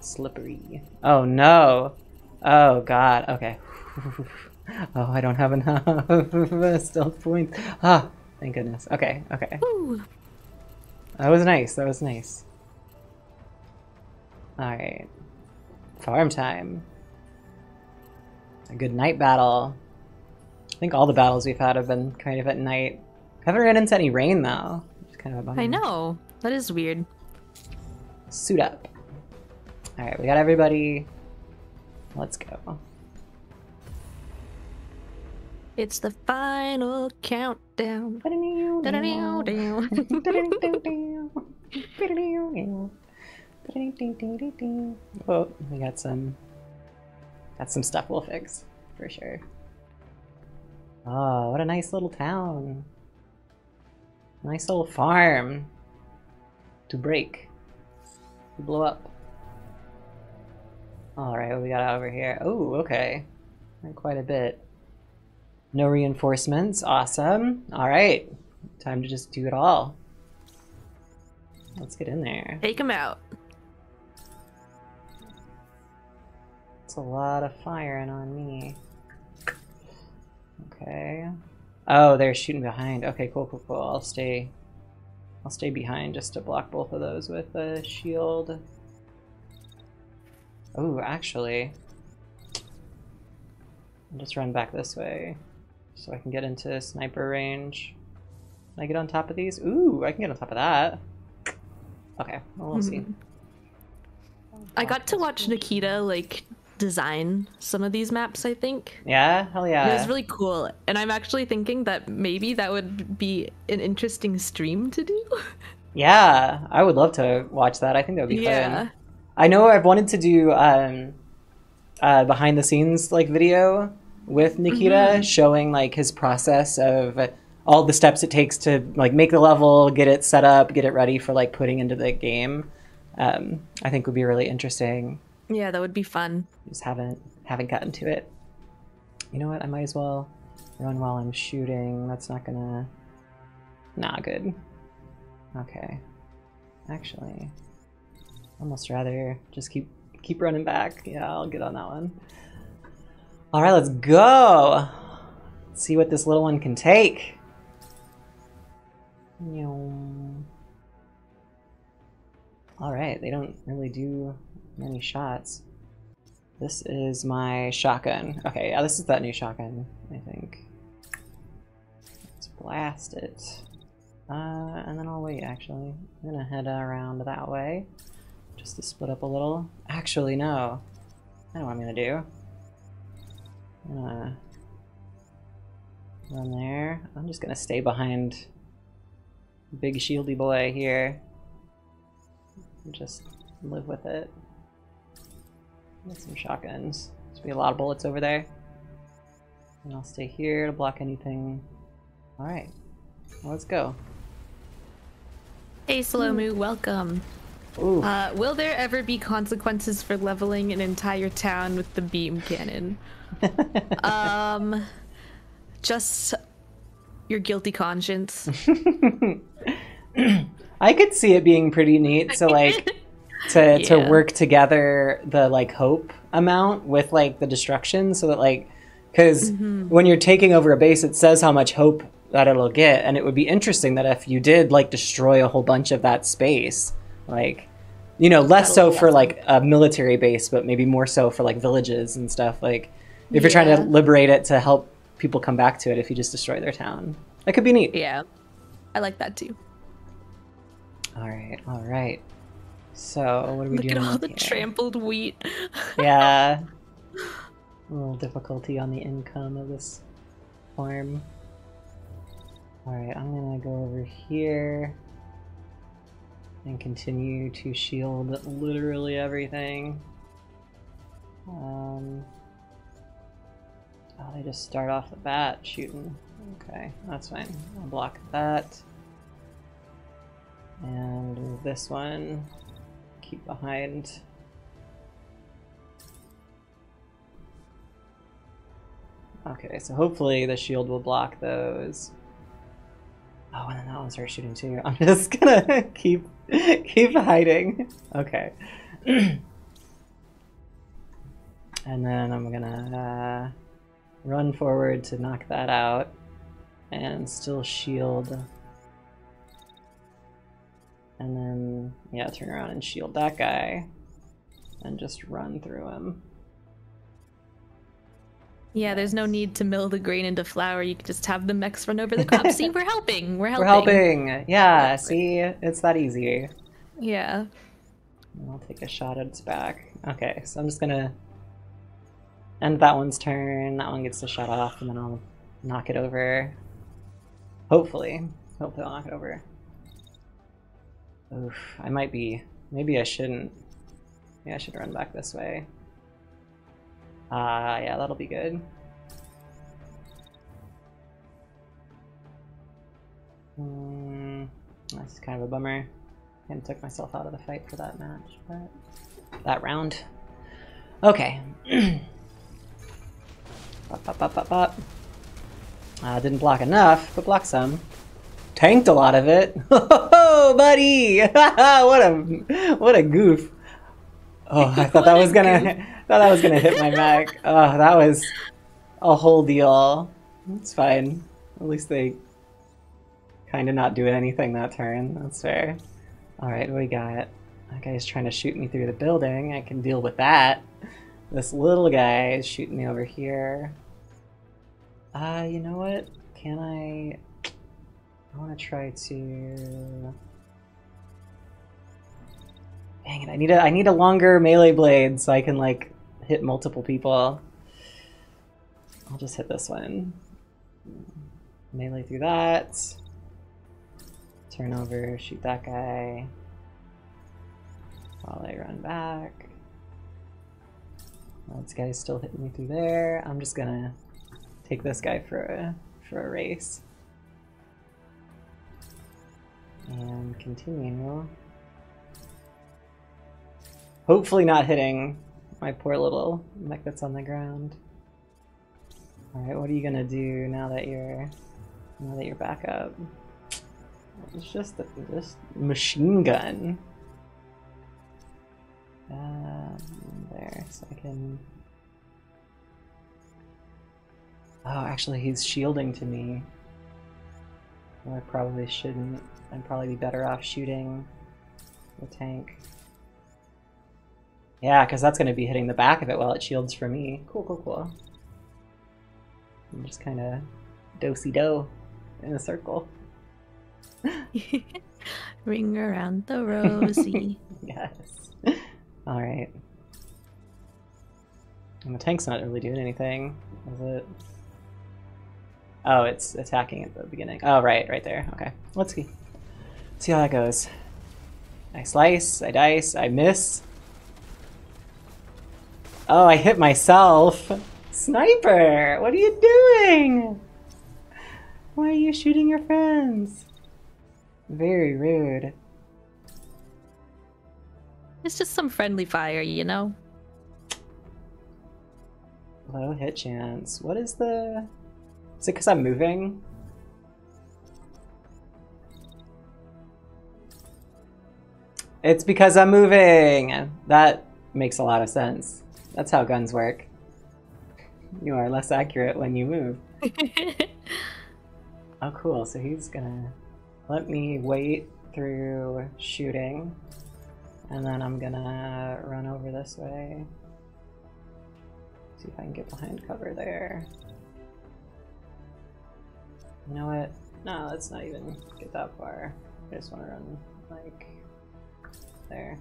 Slippery. Oh no. Oh god. Okay. oh, I don't have enough stealth points. Ah, thank goodness. Okay. Okay. Ooh. That was nice. That was nice. Alright. Farm time. A good night battle. I think all the battles we've had have been kind of at night. Haven't ran into any rain though. Which kind of a bummer. I know. That is weird. Suit up. Alright, we got everybody. Let's go. It's the final countdown. Oh, we got some got some stuff we'll fix for sure. Oh, what a nice little town. Nice little farm to break. To blow up. Alright, what we got over here? Oh, okay. Quite a bit. No reinforcements. Awesome. Alright. Time to just do it all. Let's get in there. Take him out. It's a lot of firing on me. Okay. Oh, they're shooting behind. Okay, cool, cool, cool. I'll stay. I'll stay behind just to block both of those with a shield. Oh, actually, I'll just run back this way so I can get into sniper range. Can I get on top of these? Ooh, I can get on top of that. Okay, well, we'll see. I got to watch Nikita like design some of these maps, I think. Yeah, hell yeah. It was really cool. And I'm actually thinking that maybe that would be an interesting stream to do. Yeah, I would love to watch that. I think that would be yeah. fun. I know I've wanted to do um, uh, behind the scenes like video with Nikita, Mm-hmm. showing like his process of all the steps it takes to like make the level, get it set up, get it ready for like putting into the game. Um, I think would be really interesting. Yeah, that would be fun. Just haven't haven't gotten to it. You know what? I might as well run while I'm shooting. That's not gonna. Nah, good. Okay. Actually, almost rather just keep keep running back. Yeah, I'll get on that one. All right, let's go. See what this little one can take. All right, they don't really do many shots. This is my shotgun. Okay, yeah, this is that new shotgun, I think. Let's blast it. Uh, and then I'll wait, actually. I'm gonna head around that way. Just to split up a little. Actually, no. I know what I'm gonna do. I'm gonna run there. I'm just gonna stay behind big shieldy boy here. Just live with it. Get some shotguns. There's gonna be a lot of bullets over there. And I'll stay here to block anything. Alright. Well, let's go. Hey, Salomu, welcome. Uh, will there ever be consequences for leveling an entire town with the beam cannon? um, just your guilty conscience. I could see it being pretty neat. So like to to work together the like hope amount with like the destruction, so that like because Mm-hmm. when you're taking over a base, it says how much hope that it'll get, and it would be interesting that if you did like destroy a whole bunch of that space, like you know less That'll so for awesome. like a military base, but maybe more so for like villages and stuff. Like if you're trying to liberate it to help people come back to it, if you just destroy their town, that could be neat. yeah, I like that too. All right, all right. So what are we Look doing? at all the here? trampled wheat. Yeah. A little difficulty on the income of this farm. All right, I'm gonna go over here and continue to shield literally everything. Um. Oh, they just start off the bat shooting. Okay, that's fine. I'll block that. And this one, keep behind. Okay, so hopefully the shield will block those. Oh, and then that one starts shooting too. I'm just gonna keep keep hiding. Okay. and then I'm gonna uh, run forward to knock that out, and still shield. And then yeah, turn around and shield that guy, and just run through him. Yeah, there's no need to mill the grain into flour. You can just have the mechs run over the crops. See, we're helping. We're helping. We're helping. Yeah, see, it's that easy. Yeah. I'll take a shot at its back. Okay, so I'm just gonna end that one's turn. That one gets to shot off, and then I'll knock it over. Hopefully. Hopefully I'll knock it over. Oof, I might be... Maybe I shouldn't. Yeah, I should run back this way. Ah, uh, yeah, that'll be good. Mm, that's kind of a bummer. I kind of took myself out of the fight for that match, but that round. Okay. bop, bop, bop, bop, bop. Uh, didn't block enough, but block some. Tanked a lot of it. Oh, buddy! what a what a goof. Oh, I thought that was gonna thought that was gonna hit my mech. Oh, that was a whole deal. It's fine. At least they kind of not doing anything that turn. That's fair. All right, we got? That guy's trying to shoot me through the building. I can deal with that. This little guy is shooting me over here. Uh, you know what? Can I... I want to try to... Dang it, I need a, I need a longer melee blade so I can, like, hit multiple people. I'll just hit this one. Melee through that. Turn over, shoot that guy. While I run back. Well, this guy's still hitting me through there. I'm just gonna take this guy for a for a race. And continue. Hopefully not hitting my poor little mech that's on the ground. Alright, what are you gonna do now that you're now that you're back up? It's just a, just machine gun. Um, there, so I can. Oh, actually, he's shielding to me. Well, I probably shouldn't. I'd probably be better off shooting the tank. Yeah, because that's going to be hitting the back of it while it shields for me. Cool, cool, cool. I'm just kind of do-si-do in a circle. Ring around the rosy. yes. All right. And the tank's not really doing anything, is it? Oh, it's attacking at the beginning. Oh, right, right there. Okay, let's see. Let's see how that goes. I slice, I dice, I miss. Oh, I hit myself. Sniper, what are you doing? Why are you shooting your friends? Very rude. It's just some friendly fire, you know? Low hit chance. What is the... Is it because I'm moving? It's because I'm moving! That makes a lot of sense. That's how guns work. You are less accurate when you move. oh cool, so he's gonna let me wait through shooting, and then I'm gonna run over this way. See if I can get behind cover there. You know what? No, let's not even get that far. I just want to run, like, there.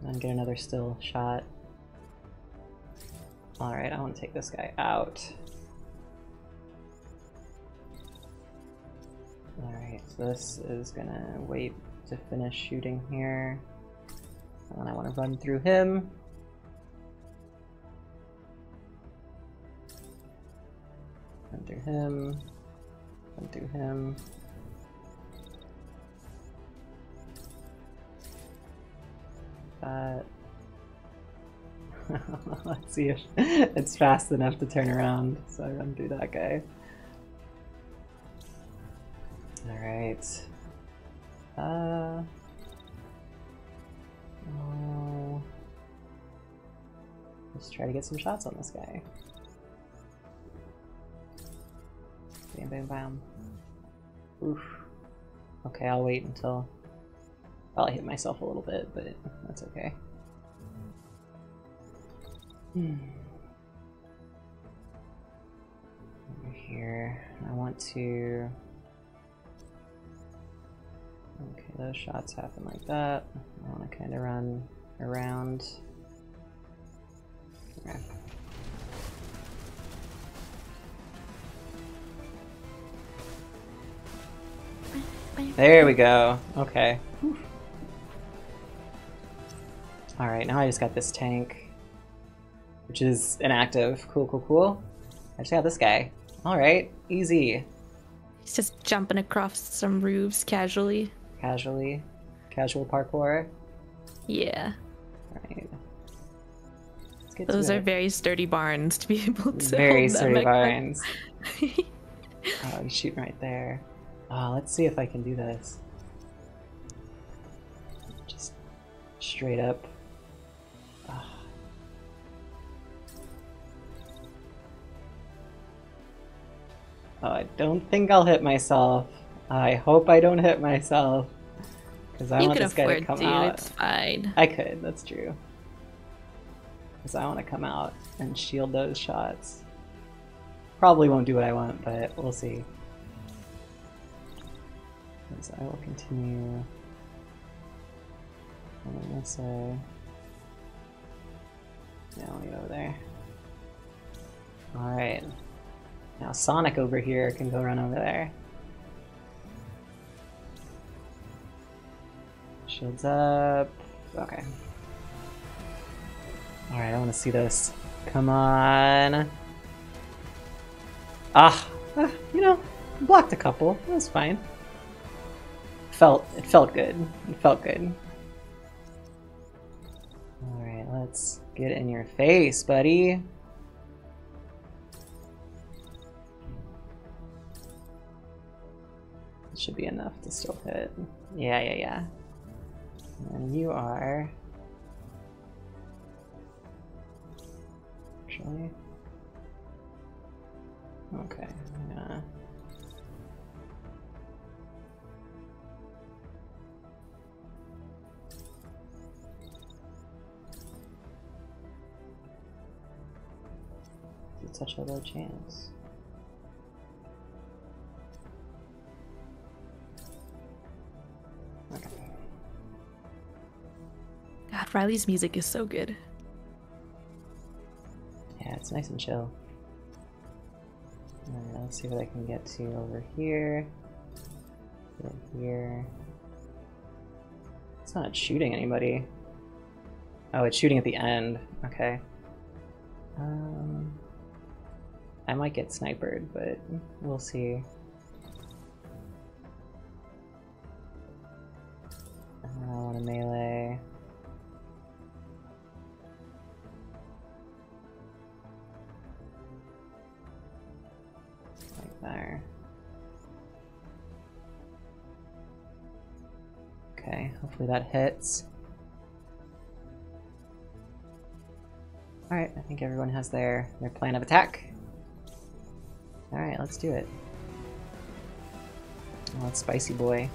And then get another still shot. Alright, I want to take this guy out. Alright, so this is gonna wait to finish shooting here. And then I want to run through him. Through him. Undo him. That. Let's see if it's fast enough to turn around. So through that guy. Alright. Uh. Oh. Let's try to get some shots on this guy. Bam, bam, bam. Oof. Okay, I'll wait until. Well, I hit myself a little bit, but that's okay. Hmm. Over here, I want to Okay, those shots happen like that. I want to kind of run around. Okay. There we go. Okay. Alright, now I just got this tank. Which is inactive. Cool, cool, cool. I just got this guy. Alright, easy. He's just jumping across some roofs casually. Casually. Casual parkour. Yeah. Alright. Those are it. very sturdy barns to be able to very sturdy barns. Oh, he's shooting right there. Oh, let's see if I can do this. Just straight up. Ah. Oh, I don't think I'll hit myself. I hope I don't hit myself. Because I you want this guy to come to. out. It's fine. I could, that's true. Because I want to come out and shield those shots. Probably won't do what I want, but we'll see. I will continue on this way. Yeah, I'll get over there. Alright. Now Sonic over here can go run over there. Shields up. Okay. Alright, I want to see this. Come on. Ah, ah, you know, blocked a couple. That's fine. Felt it felt good. It felt good. Alright, let's get in your face, buddy. It should be enough to still hit. Yeah, yeah, yeah. And you are. Actually. Okay, yeah. Such a low chance. Okay. God, Riley's music is so good. Yeah, it's nice and chill. Alright, let's see what I can get to over here. Here. It's not shooting anybody. Oh, it's shooting at the end. Okay. Um, I might get snipered, but we'll see. I want a melee. Like there. Okay, hopefully that hits. Alright, I think everyone has their, their plan of attack. Alright, let's do it. Oh, it's Spicy Boy.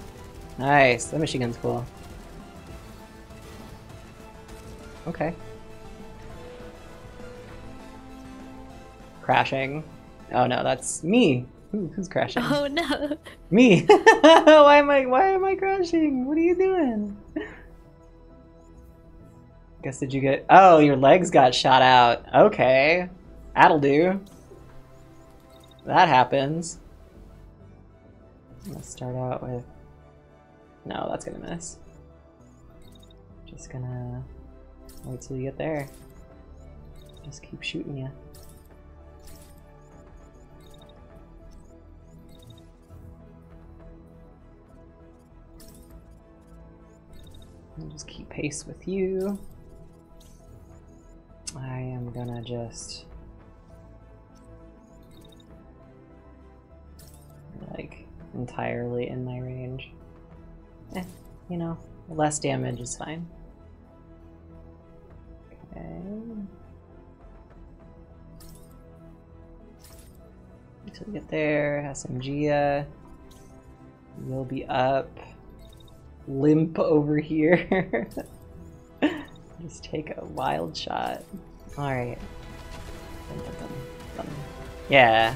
Nice, that machine gun's cool. Okay. Crashing. Oh no, that's me. Who, who's crashing? Oh no. Me. why am I? Why am I crashing? What are you doing? Guess did you get? Oh, your legs got shot out. Okay, that'll do. That happens. Let's start out with. No, that's gonna miss. Just gonna wait till you get there. Just keep shooting you. I'll just keep pace with you. I am gonna just entirely in my range. Eh, you know, less damage is fine. Okay. Until we get there, SMG, you'll be up limp over here. Just take a wild shot. Alright. Yeah.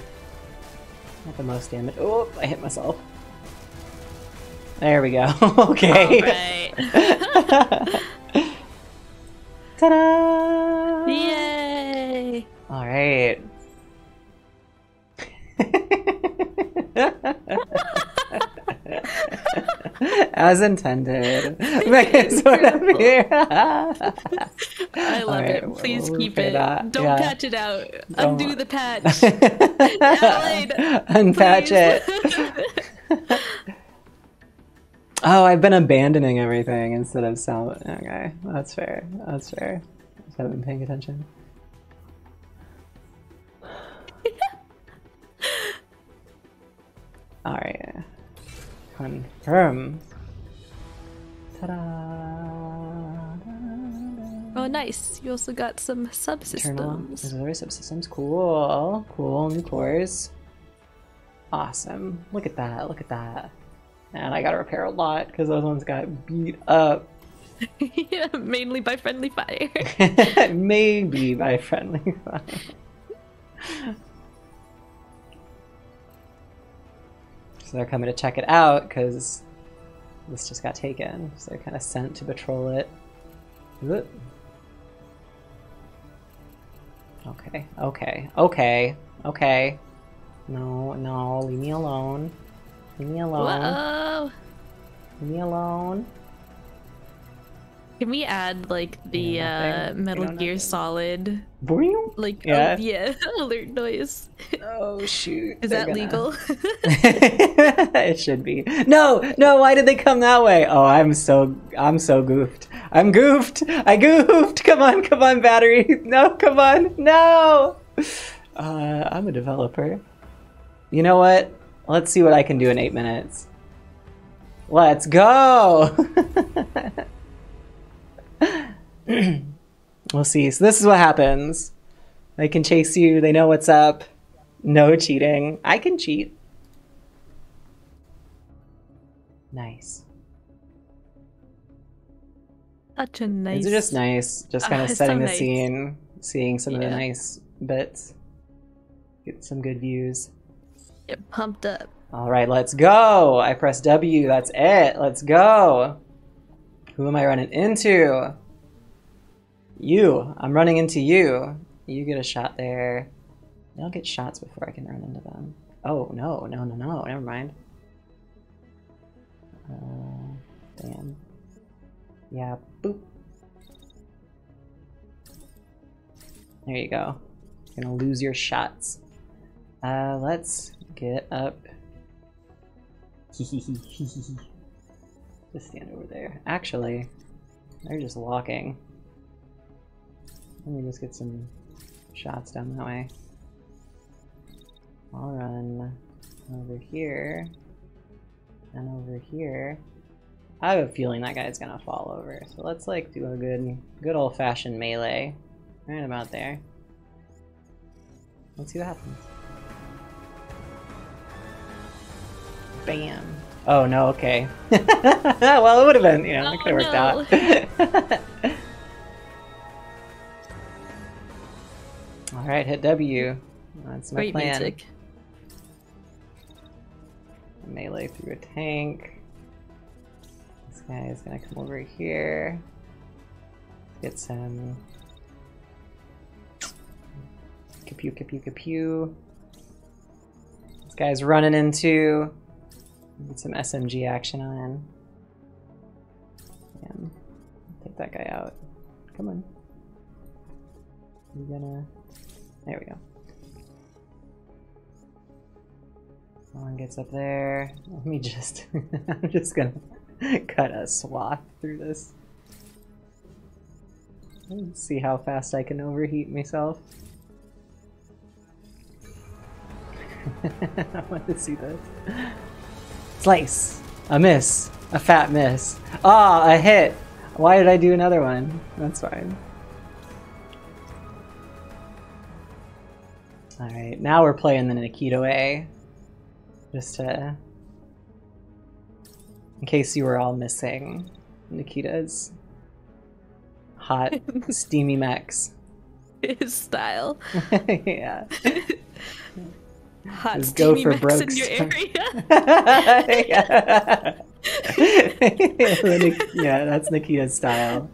Not the most damage. Oh, I hit myself. There we go. okay. Alright. Ta-da! Yay! Alright. As intended. Make sort of here. I love Alright, it. Please we'll keep it. that. Don't Yeah. patch it out. Don't- Undo the patch. Adelaide, Unpatch it. Oh, I've been abandoning everything instead of sound. Okay, that's fair. That's fair. Just haven't been paying attention. All right. Confirm. Oh, nice. You also got some subsystems. auxiliary subsystems. Cool. Cool. New cores. Awesome. Look at that. Look at that. And I gotta repair a lot because those ones got beat up. yeah, mainly by friendly fire. Maybe by friendly fire. So they're coming to check it out because this just got taken. So they're kind of sent to patrol it. Okay, okay, okay, okay. No, no, leave me alone. Leave me alone. Whoa. Leave me alone. Can we add like the Yeah, uh. Metal Gear. Solid Boing. like Yeah. oh, yeah alert noise? Oh shoot. Is They're that gonna- legal? it should be. No, no, why did they come that way? Oh, I'm so I'm so goofed. I'm goofed. I goofed. Come on, come on, battery. No, come on. No. Uh, I'm a developer. You know what? Let's see what I can do in 8 minutes. Let's go. we'll see. So this is what happens. They can chase you. They know what's up. No cheating. I can cheat. Nice. Such a nice. These are just nice. Just kind of it's setting so the nice. scene, seeing some of the nice bits. Get some good views. Get pumped up. All right, let's go. I press W. That's it. Let's go. Who am I running into? You. I'm running into you. You get a shot there. I'll get shots before I can run into them. Oh, no, no, no, no. Never mind. Uh, damn. Yeah, boop. There you go. You're gonna lose your shots. Uh, let's get up. Just stand over there. Actually, they're just walking. Let me just get some shots down that way. I'll run over here and over here. I have a feeling that guy's gonna fall over, so let's like do a good, good old-fashioned melee, right about there. Let's see what happens. Bam. Oh no, okay. well, it would have been, you know, it Oh, could have worked out. All right, hit W. That's my Great plan. music. Melee through a tank. This guy is gonna come over here. Get some. Kapew, kapew, kapew. This guy's running into. Get some SMG action on. Yeah. Take that guy out. Come on. You gonna. There we go. Someone gets up there. Let me just. I'm just gonna cut a swath through this. Let's see how fast I can overheat myself. I want to see this. Slice! A miss. A fat miss. Ah, a hit! Why did I do another one? That's fine. Alright, now we're playing the Nikita way. Just to. In case you were all missing Nikita's hot, steamy mechs. His style. yeah. Hot Just go steamy for mechs broke in your area. yeah. Yeah, that's Nikita's style.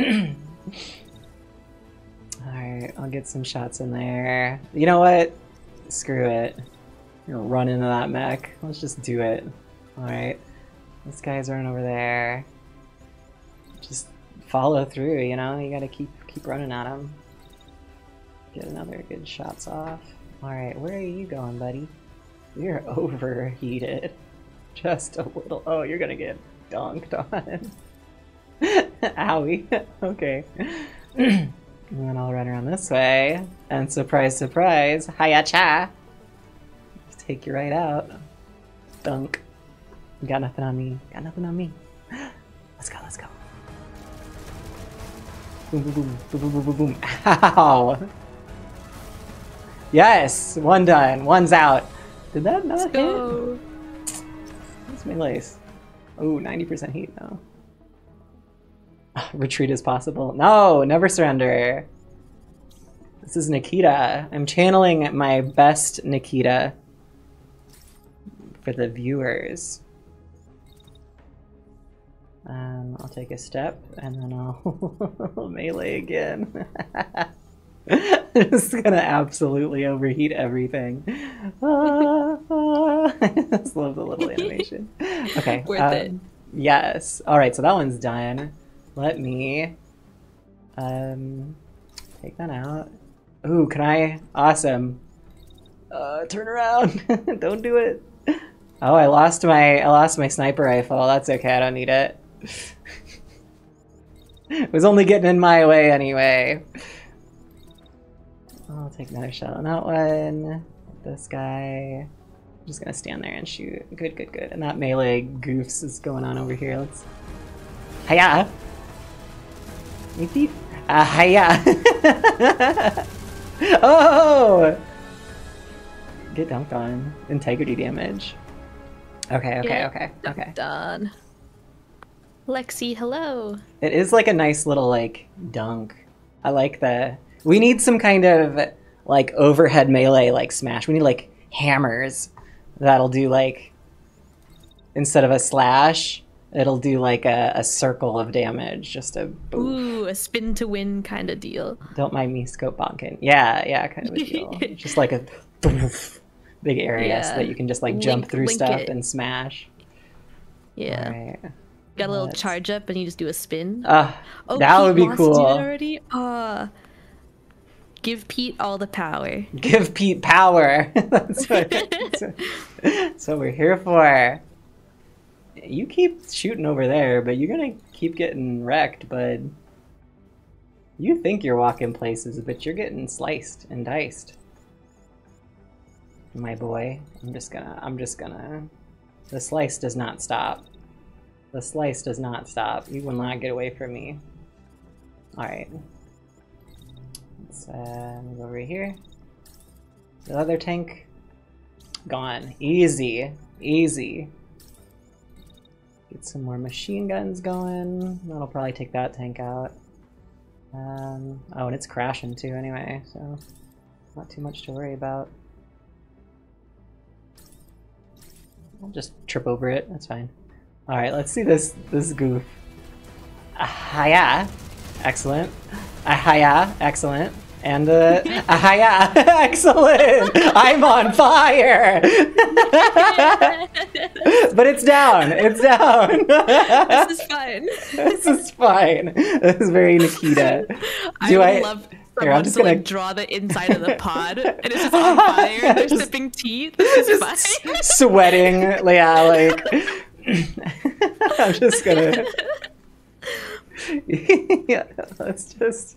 Alright, I'll get some shots in there. You know what? Screw it. You're run into that mech. Let's just do it. Alright. This guy's running over there. Just follow through, you know? You gotta keep keep running at him. Get another good shots off. Alright, where are you going, buddy? You're overheated. Just a little. Oh, you're gonna get dunked on. Owie. okay. and then I'll run around this way. And surprise, surprise, hiya cha! Take you right out. Dunk. Got nothing on me. Got nothing on me. Let's go, let's go. Boom, boom, boom, boom, boom, boom, boom, boom. Ow! Yes! One done. One's out. Did that not Let's hit? go. That's melee's. Oh, 90% heat though. Retreat is possible. No, never surrender. This is Nikita. I'm channeling my best Nikita for the viewers. Um, I'll take a step and then I'll melee again. Just gonna absolutely overheat everything. Ah, ah. I just love the little animation. Okay. Worth um, it. Yes. All right. So that one's done. Let me um take that out. Ooh, can I? Awesome. Uh, turn around. don't do it. Oh, I lost my I lost my sniper rifle. That's okay. I don't need it. it was only getting in my way anyway. I'll take another shot on that one. This guy. I'm just gonna stand there and shoot. Good, good, good. And that melee goofs is going on over here. Let's. Hiya! Meet thief. Uh, hiya! oh! Get dunked on. Integrity damage. Okay, okay, Get okay, okay. Done. Lexi, hello. It is like a nice little like dunk. I like the. We need some kind of like overhead melee like smash. We need like hammers that'll do like instead of a slash, it'll do like a, a circle of damage. Just a boom. Ooh, a spin to win kind of deal. Don't mind me scope bonking. Yeah, yeah, kind of a deal. just like a big area so that you can just like jump through stuff it. and smash. Yeah. Alright. Got a little Let's- charge up and you just do a spin. Uh, oh, that Pete would be cool. already? Uh, give Pete all the power. Give Pete power. that's, what, that's, what, that's what we're here for. You keep shooting over there, but you're gonna keep getting wrecked, bud. You think you're walking places, but you're getting sliced and diced. My boy. I'm just gonna I'm just gonna the slice does not stop. The slice does not stop. You will not get away from me. Alright. Let's uh, move over here. The other tank gone. Easy, easy. Get some more machine guns going. That'll probably take that tank out. Um, oh, and it's crashing too anyway, so not too much to worry about. I'll just trip over it. That's fine. All right, let's see this this goof. Ahaya, excellent. Ahaya, excellent. And uh, ahaya, excellent. I'm on fire. but it's down. It's down. this is fine. this is fine. This is very Nikita. I Do would I- love Here, I'm just to gonna- like draw the inside of the pod and it's just on fire and they're Just- sipping tea. This is. Just sweating. Yeah, like I'm just gonna. yeah, let's just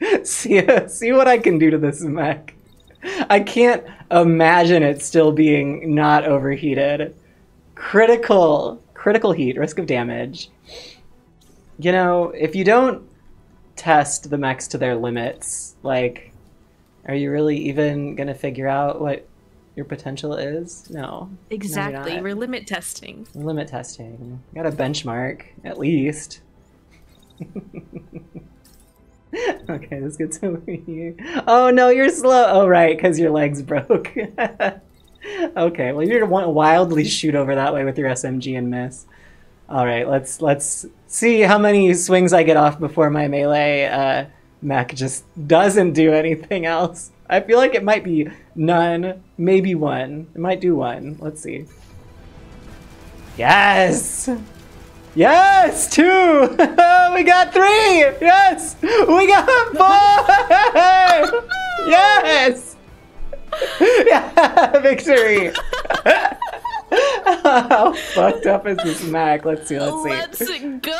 see see what I can do to this mech. I can't imagine it still being not overheated. Critical, critical heat, risk of damage. You know, if you don't test the mechs to their limits, like, are you really even gonna figure out what your potential is? No. Exactly. not. We're limit testing. Limit testing. Got a benchmark, at least. okay, let's get over here. Oh no, you're slow. Oh right, because your legs broke. okay, well you're gonna wildly shoot over that way with your SMG and miss. All right, let's let's see how many swings I get off before my melee uh, mech just doesn't do anything else. I feel like it might be none, maybe one. It might do one. Let's see. Yes! Yes! Two! we got three! Yes! We got four! yes! Yeah! Victory! How fucked up is this mech? Let's see, let's see. Let's go.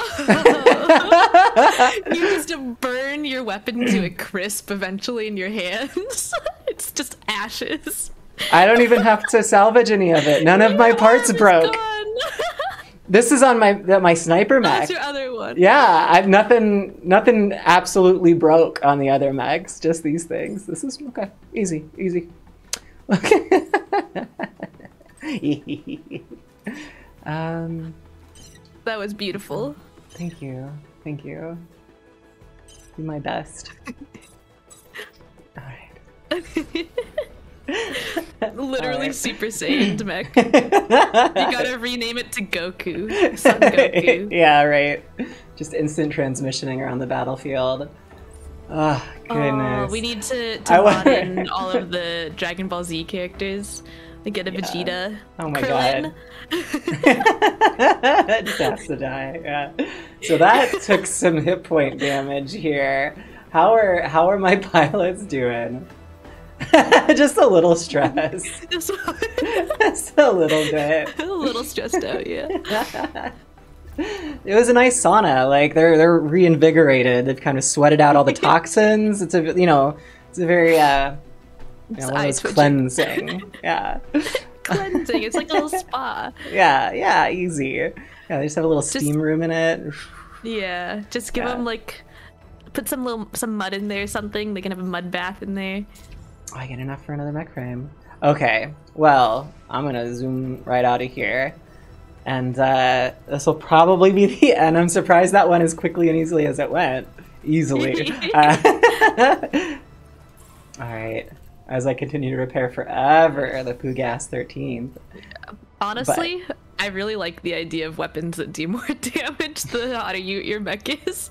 you just burn your weapon to a crisp eventually in your hands. it's just ashes. I don't even have to salvage any of it. None of my parts broke. This is on my my sniper mech. That's your other one. Yeah, I've nothing nothing absolutely broke on the other mechs. Just these things. This is okay. Easy, easy. Okay. um. That was beautiful. Thank you. Thank you. Do my best. All right. Literally Alright. Super Saiyan mech. You gotta rename it to Goku. Son Goku. yeah, right. Just instant transmissioning around the battlefield. Oh, goodness. Oh, we need to, I to wa- mod in all of the Dragon Ball Z characters. We get a Yeah. Vegeta. Oh my Krillin. Just has to die. Yeah. So that took some hit point damage here. How are how are my pilots doing? Just a little stress. Just Just a little bit. a little stressed out, yeah. it was a nice sauna. Like they're they're reinvigorated. They've kind of sweated out all the toxins. It's a you know it's a very uh you know, It's one of eye those twitching. cleansing. Yeah. Cleansing. It's like a little spa. Yeah, yeah, easy. Yeah, they just have a little steam room in it. Yeah. Just give Yeah. them like put some little some mud in there or something. They can have a mud bath in there. Oh, I get enough for another mech frame. Okay, well, I'm gonna zoom right out of here. And uh, this will probably be the end. I'm surprised that went as quickly and easily as it went. Easily. Uh, all right. As I continue to repair forever the Pugas 13th. Honestly, I really like the idea of weapons that do more damage the hotter you your mech is.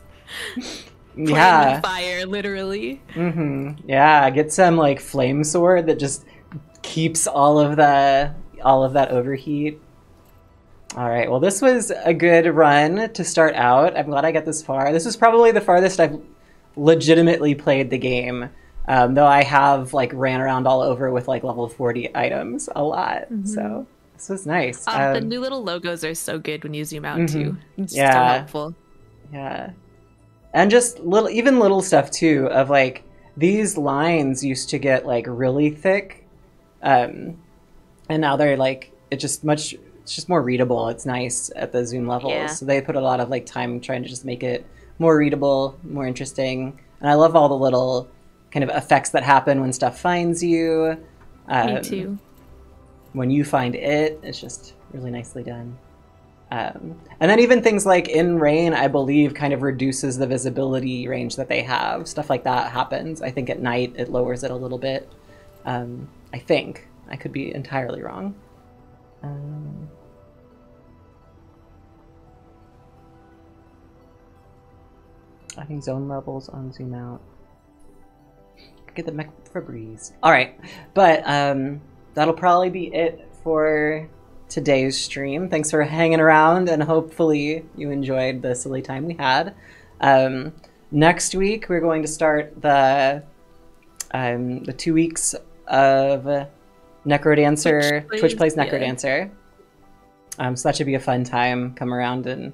Yeah. fire, literally. mm-hmm. Yeah, get some like flame sword that just keeps all of the all of that overheat. All right. Well, this was a good run to start out. I'm glad I got this far. This is probably the farthest I've legitimately played the game. Um, though I have like ran around all over with like level 40 items a lot. So this was nice. Um, the Um, new little logos are so good when you zoom out too. It's so Yeah. helpful. Yeah. And just little even little stuff too of like these lines used to get like really thick. Um and now they're like it's just much it's just more readable. It's nice at the zoom levels. Yeah. So they put a lot of like time trying to just make it more readable, more interesting. And I love all the little kind of effects that happen when stuff finds you. Um, Me too. when you find it, it's just really nicely done. Um, and then even things like in rain, I believe, kind of reduces the visibility range that they have. Stuff like that happens. I think at night it lowers it a little bit. Um, I think I could be entirely wrong. Um, I think zone levels on zoom out. Get the mech for breeze. All right, but um, that'll probably be it for today's stream. Thanks for hanging around, and hopefully you enjoyed the silly time we had. Um, next week we're going to start the um, the two weeks of NecroDancer Twitch Twitch plays plays, yeah. NecroDancer. Um, so that should be a fun time. Come around and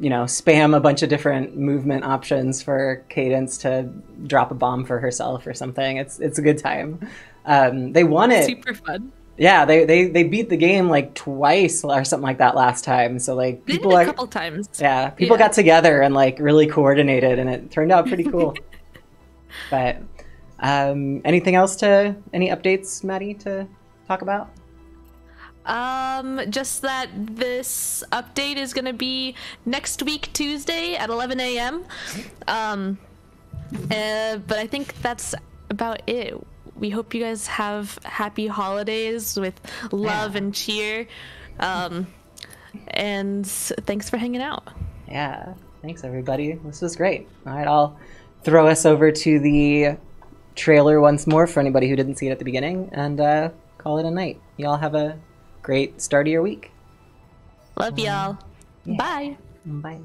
you know spam a bunch of different movement options for Cadence to drop a bomb for herself or something. It's it's a good time. Um, they won it. Super fun. Yeah, they, they they beat the game like twice or something like that last time. So like people a couple times. yeah, people Yeah. got together and like really coordinated, and it turned out pretty cool. but um, anything else to any updates, Maddie, to talk about? Um, just that this update is gonna be next week Tuesday at 11 a.m. Um, uh, but I think that's about it. We hope you guys have happy holidays with love Yeah. and cheer. Um, and thanks for hanging out. Yeah, thanks everybody. This was great. All right, I'll throw us over to the trailer once more for anybody who didn't see it at the beginning and uh, call it a night. Y'all have a great start of your week. Love y'all. Bye. Bye.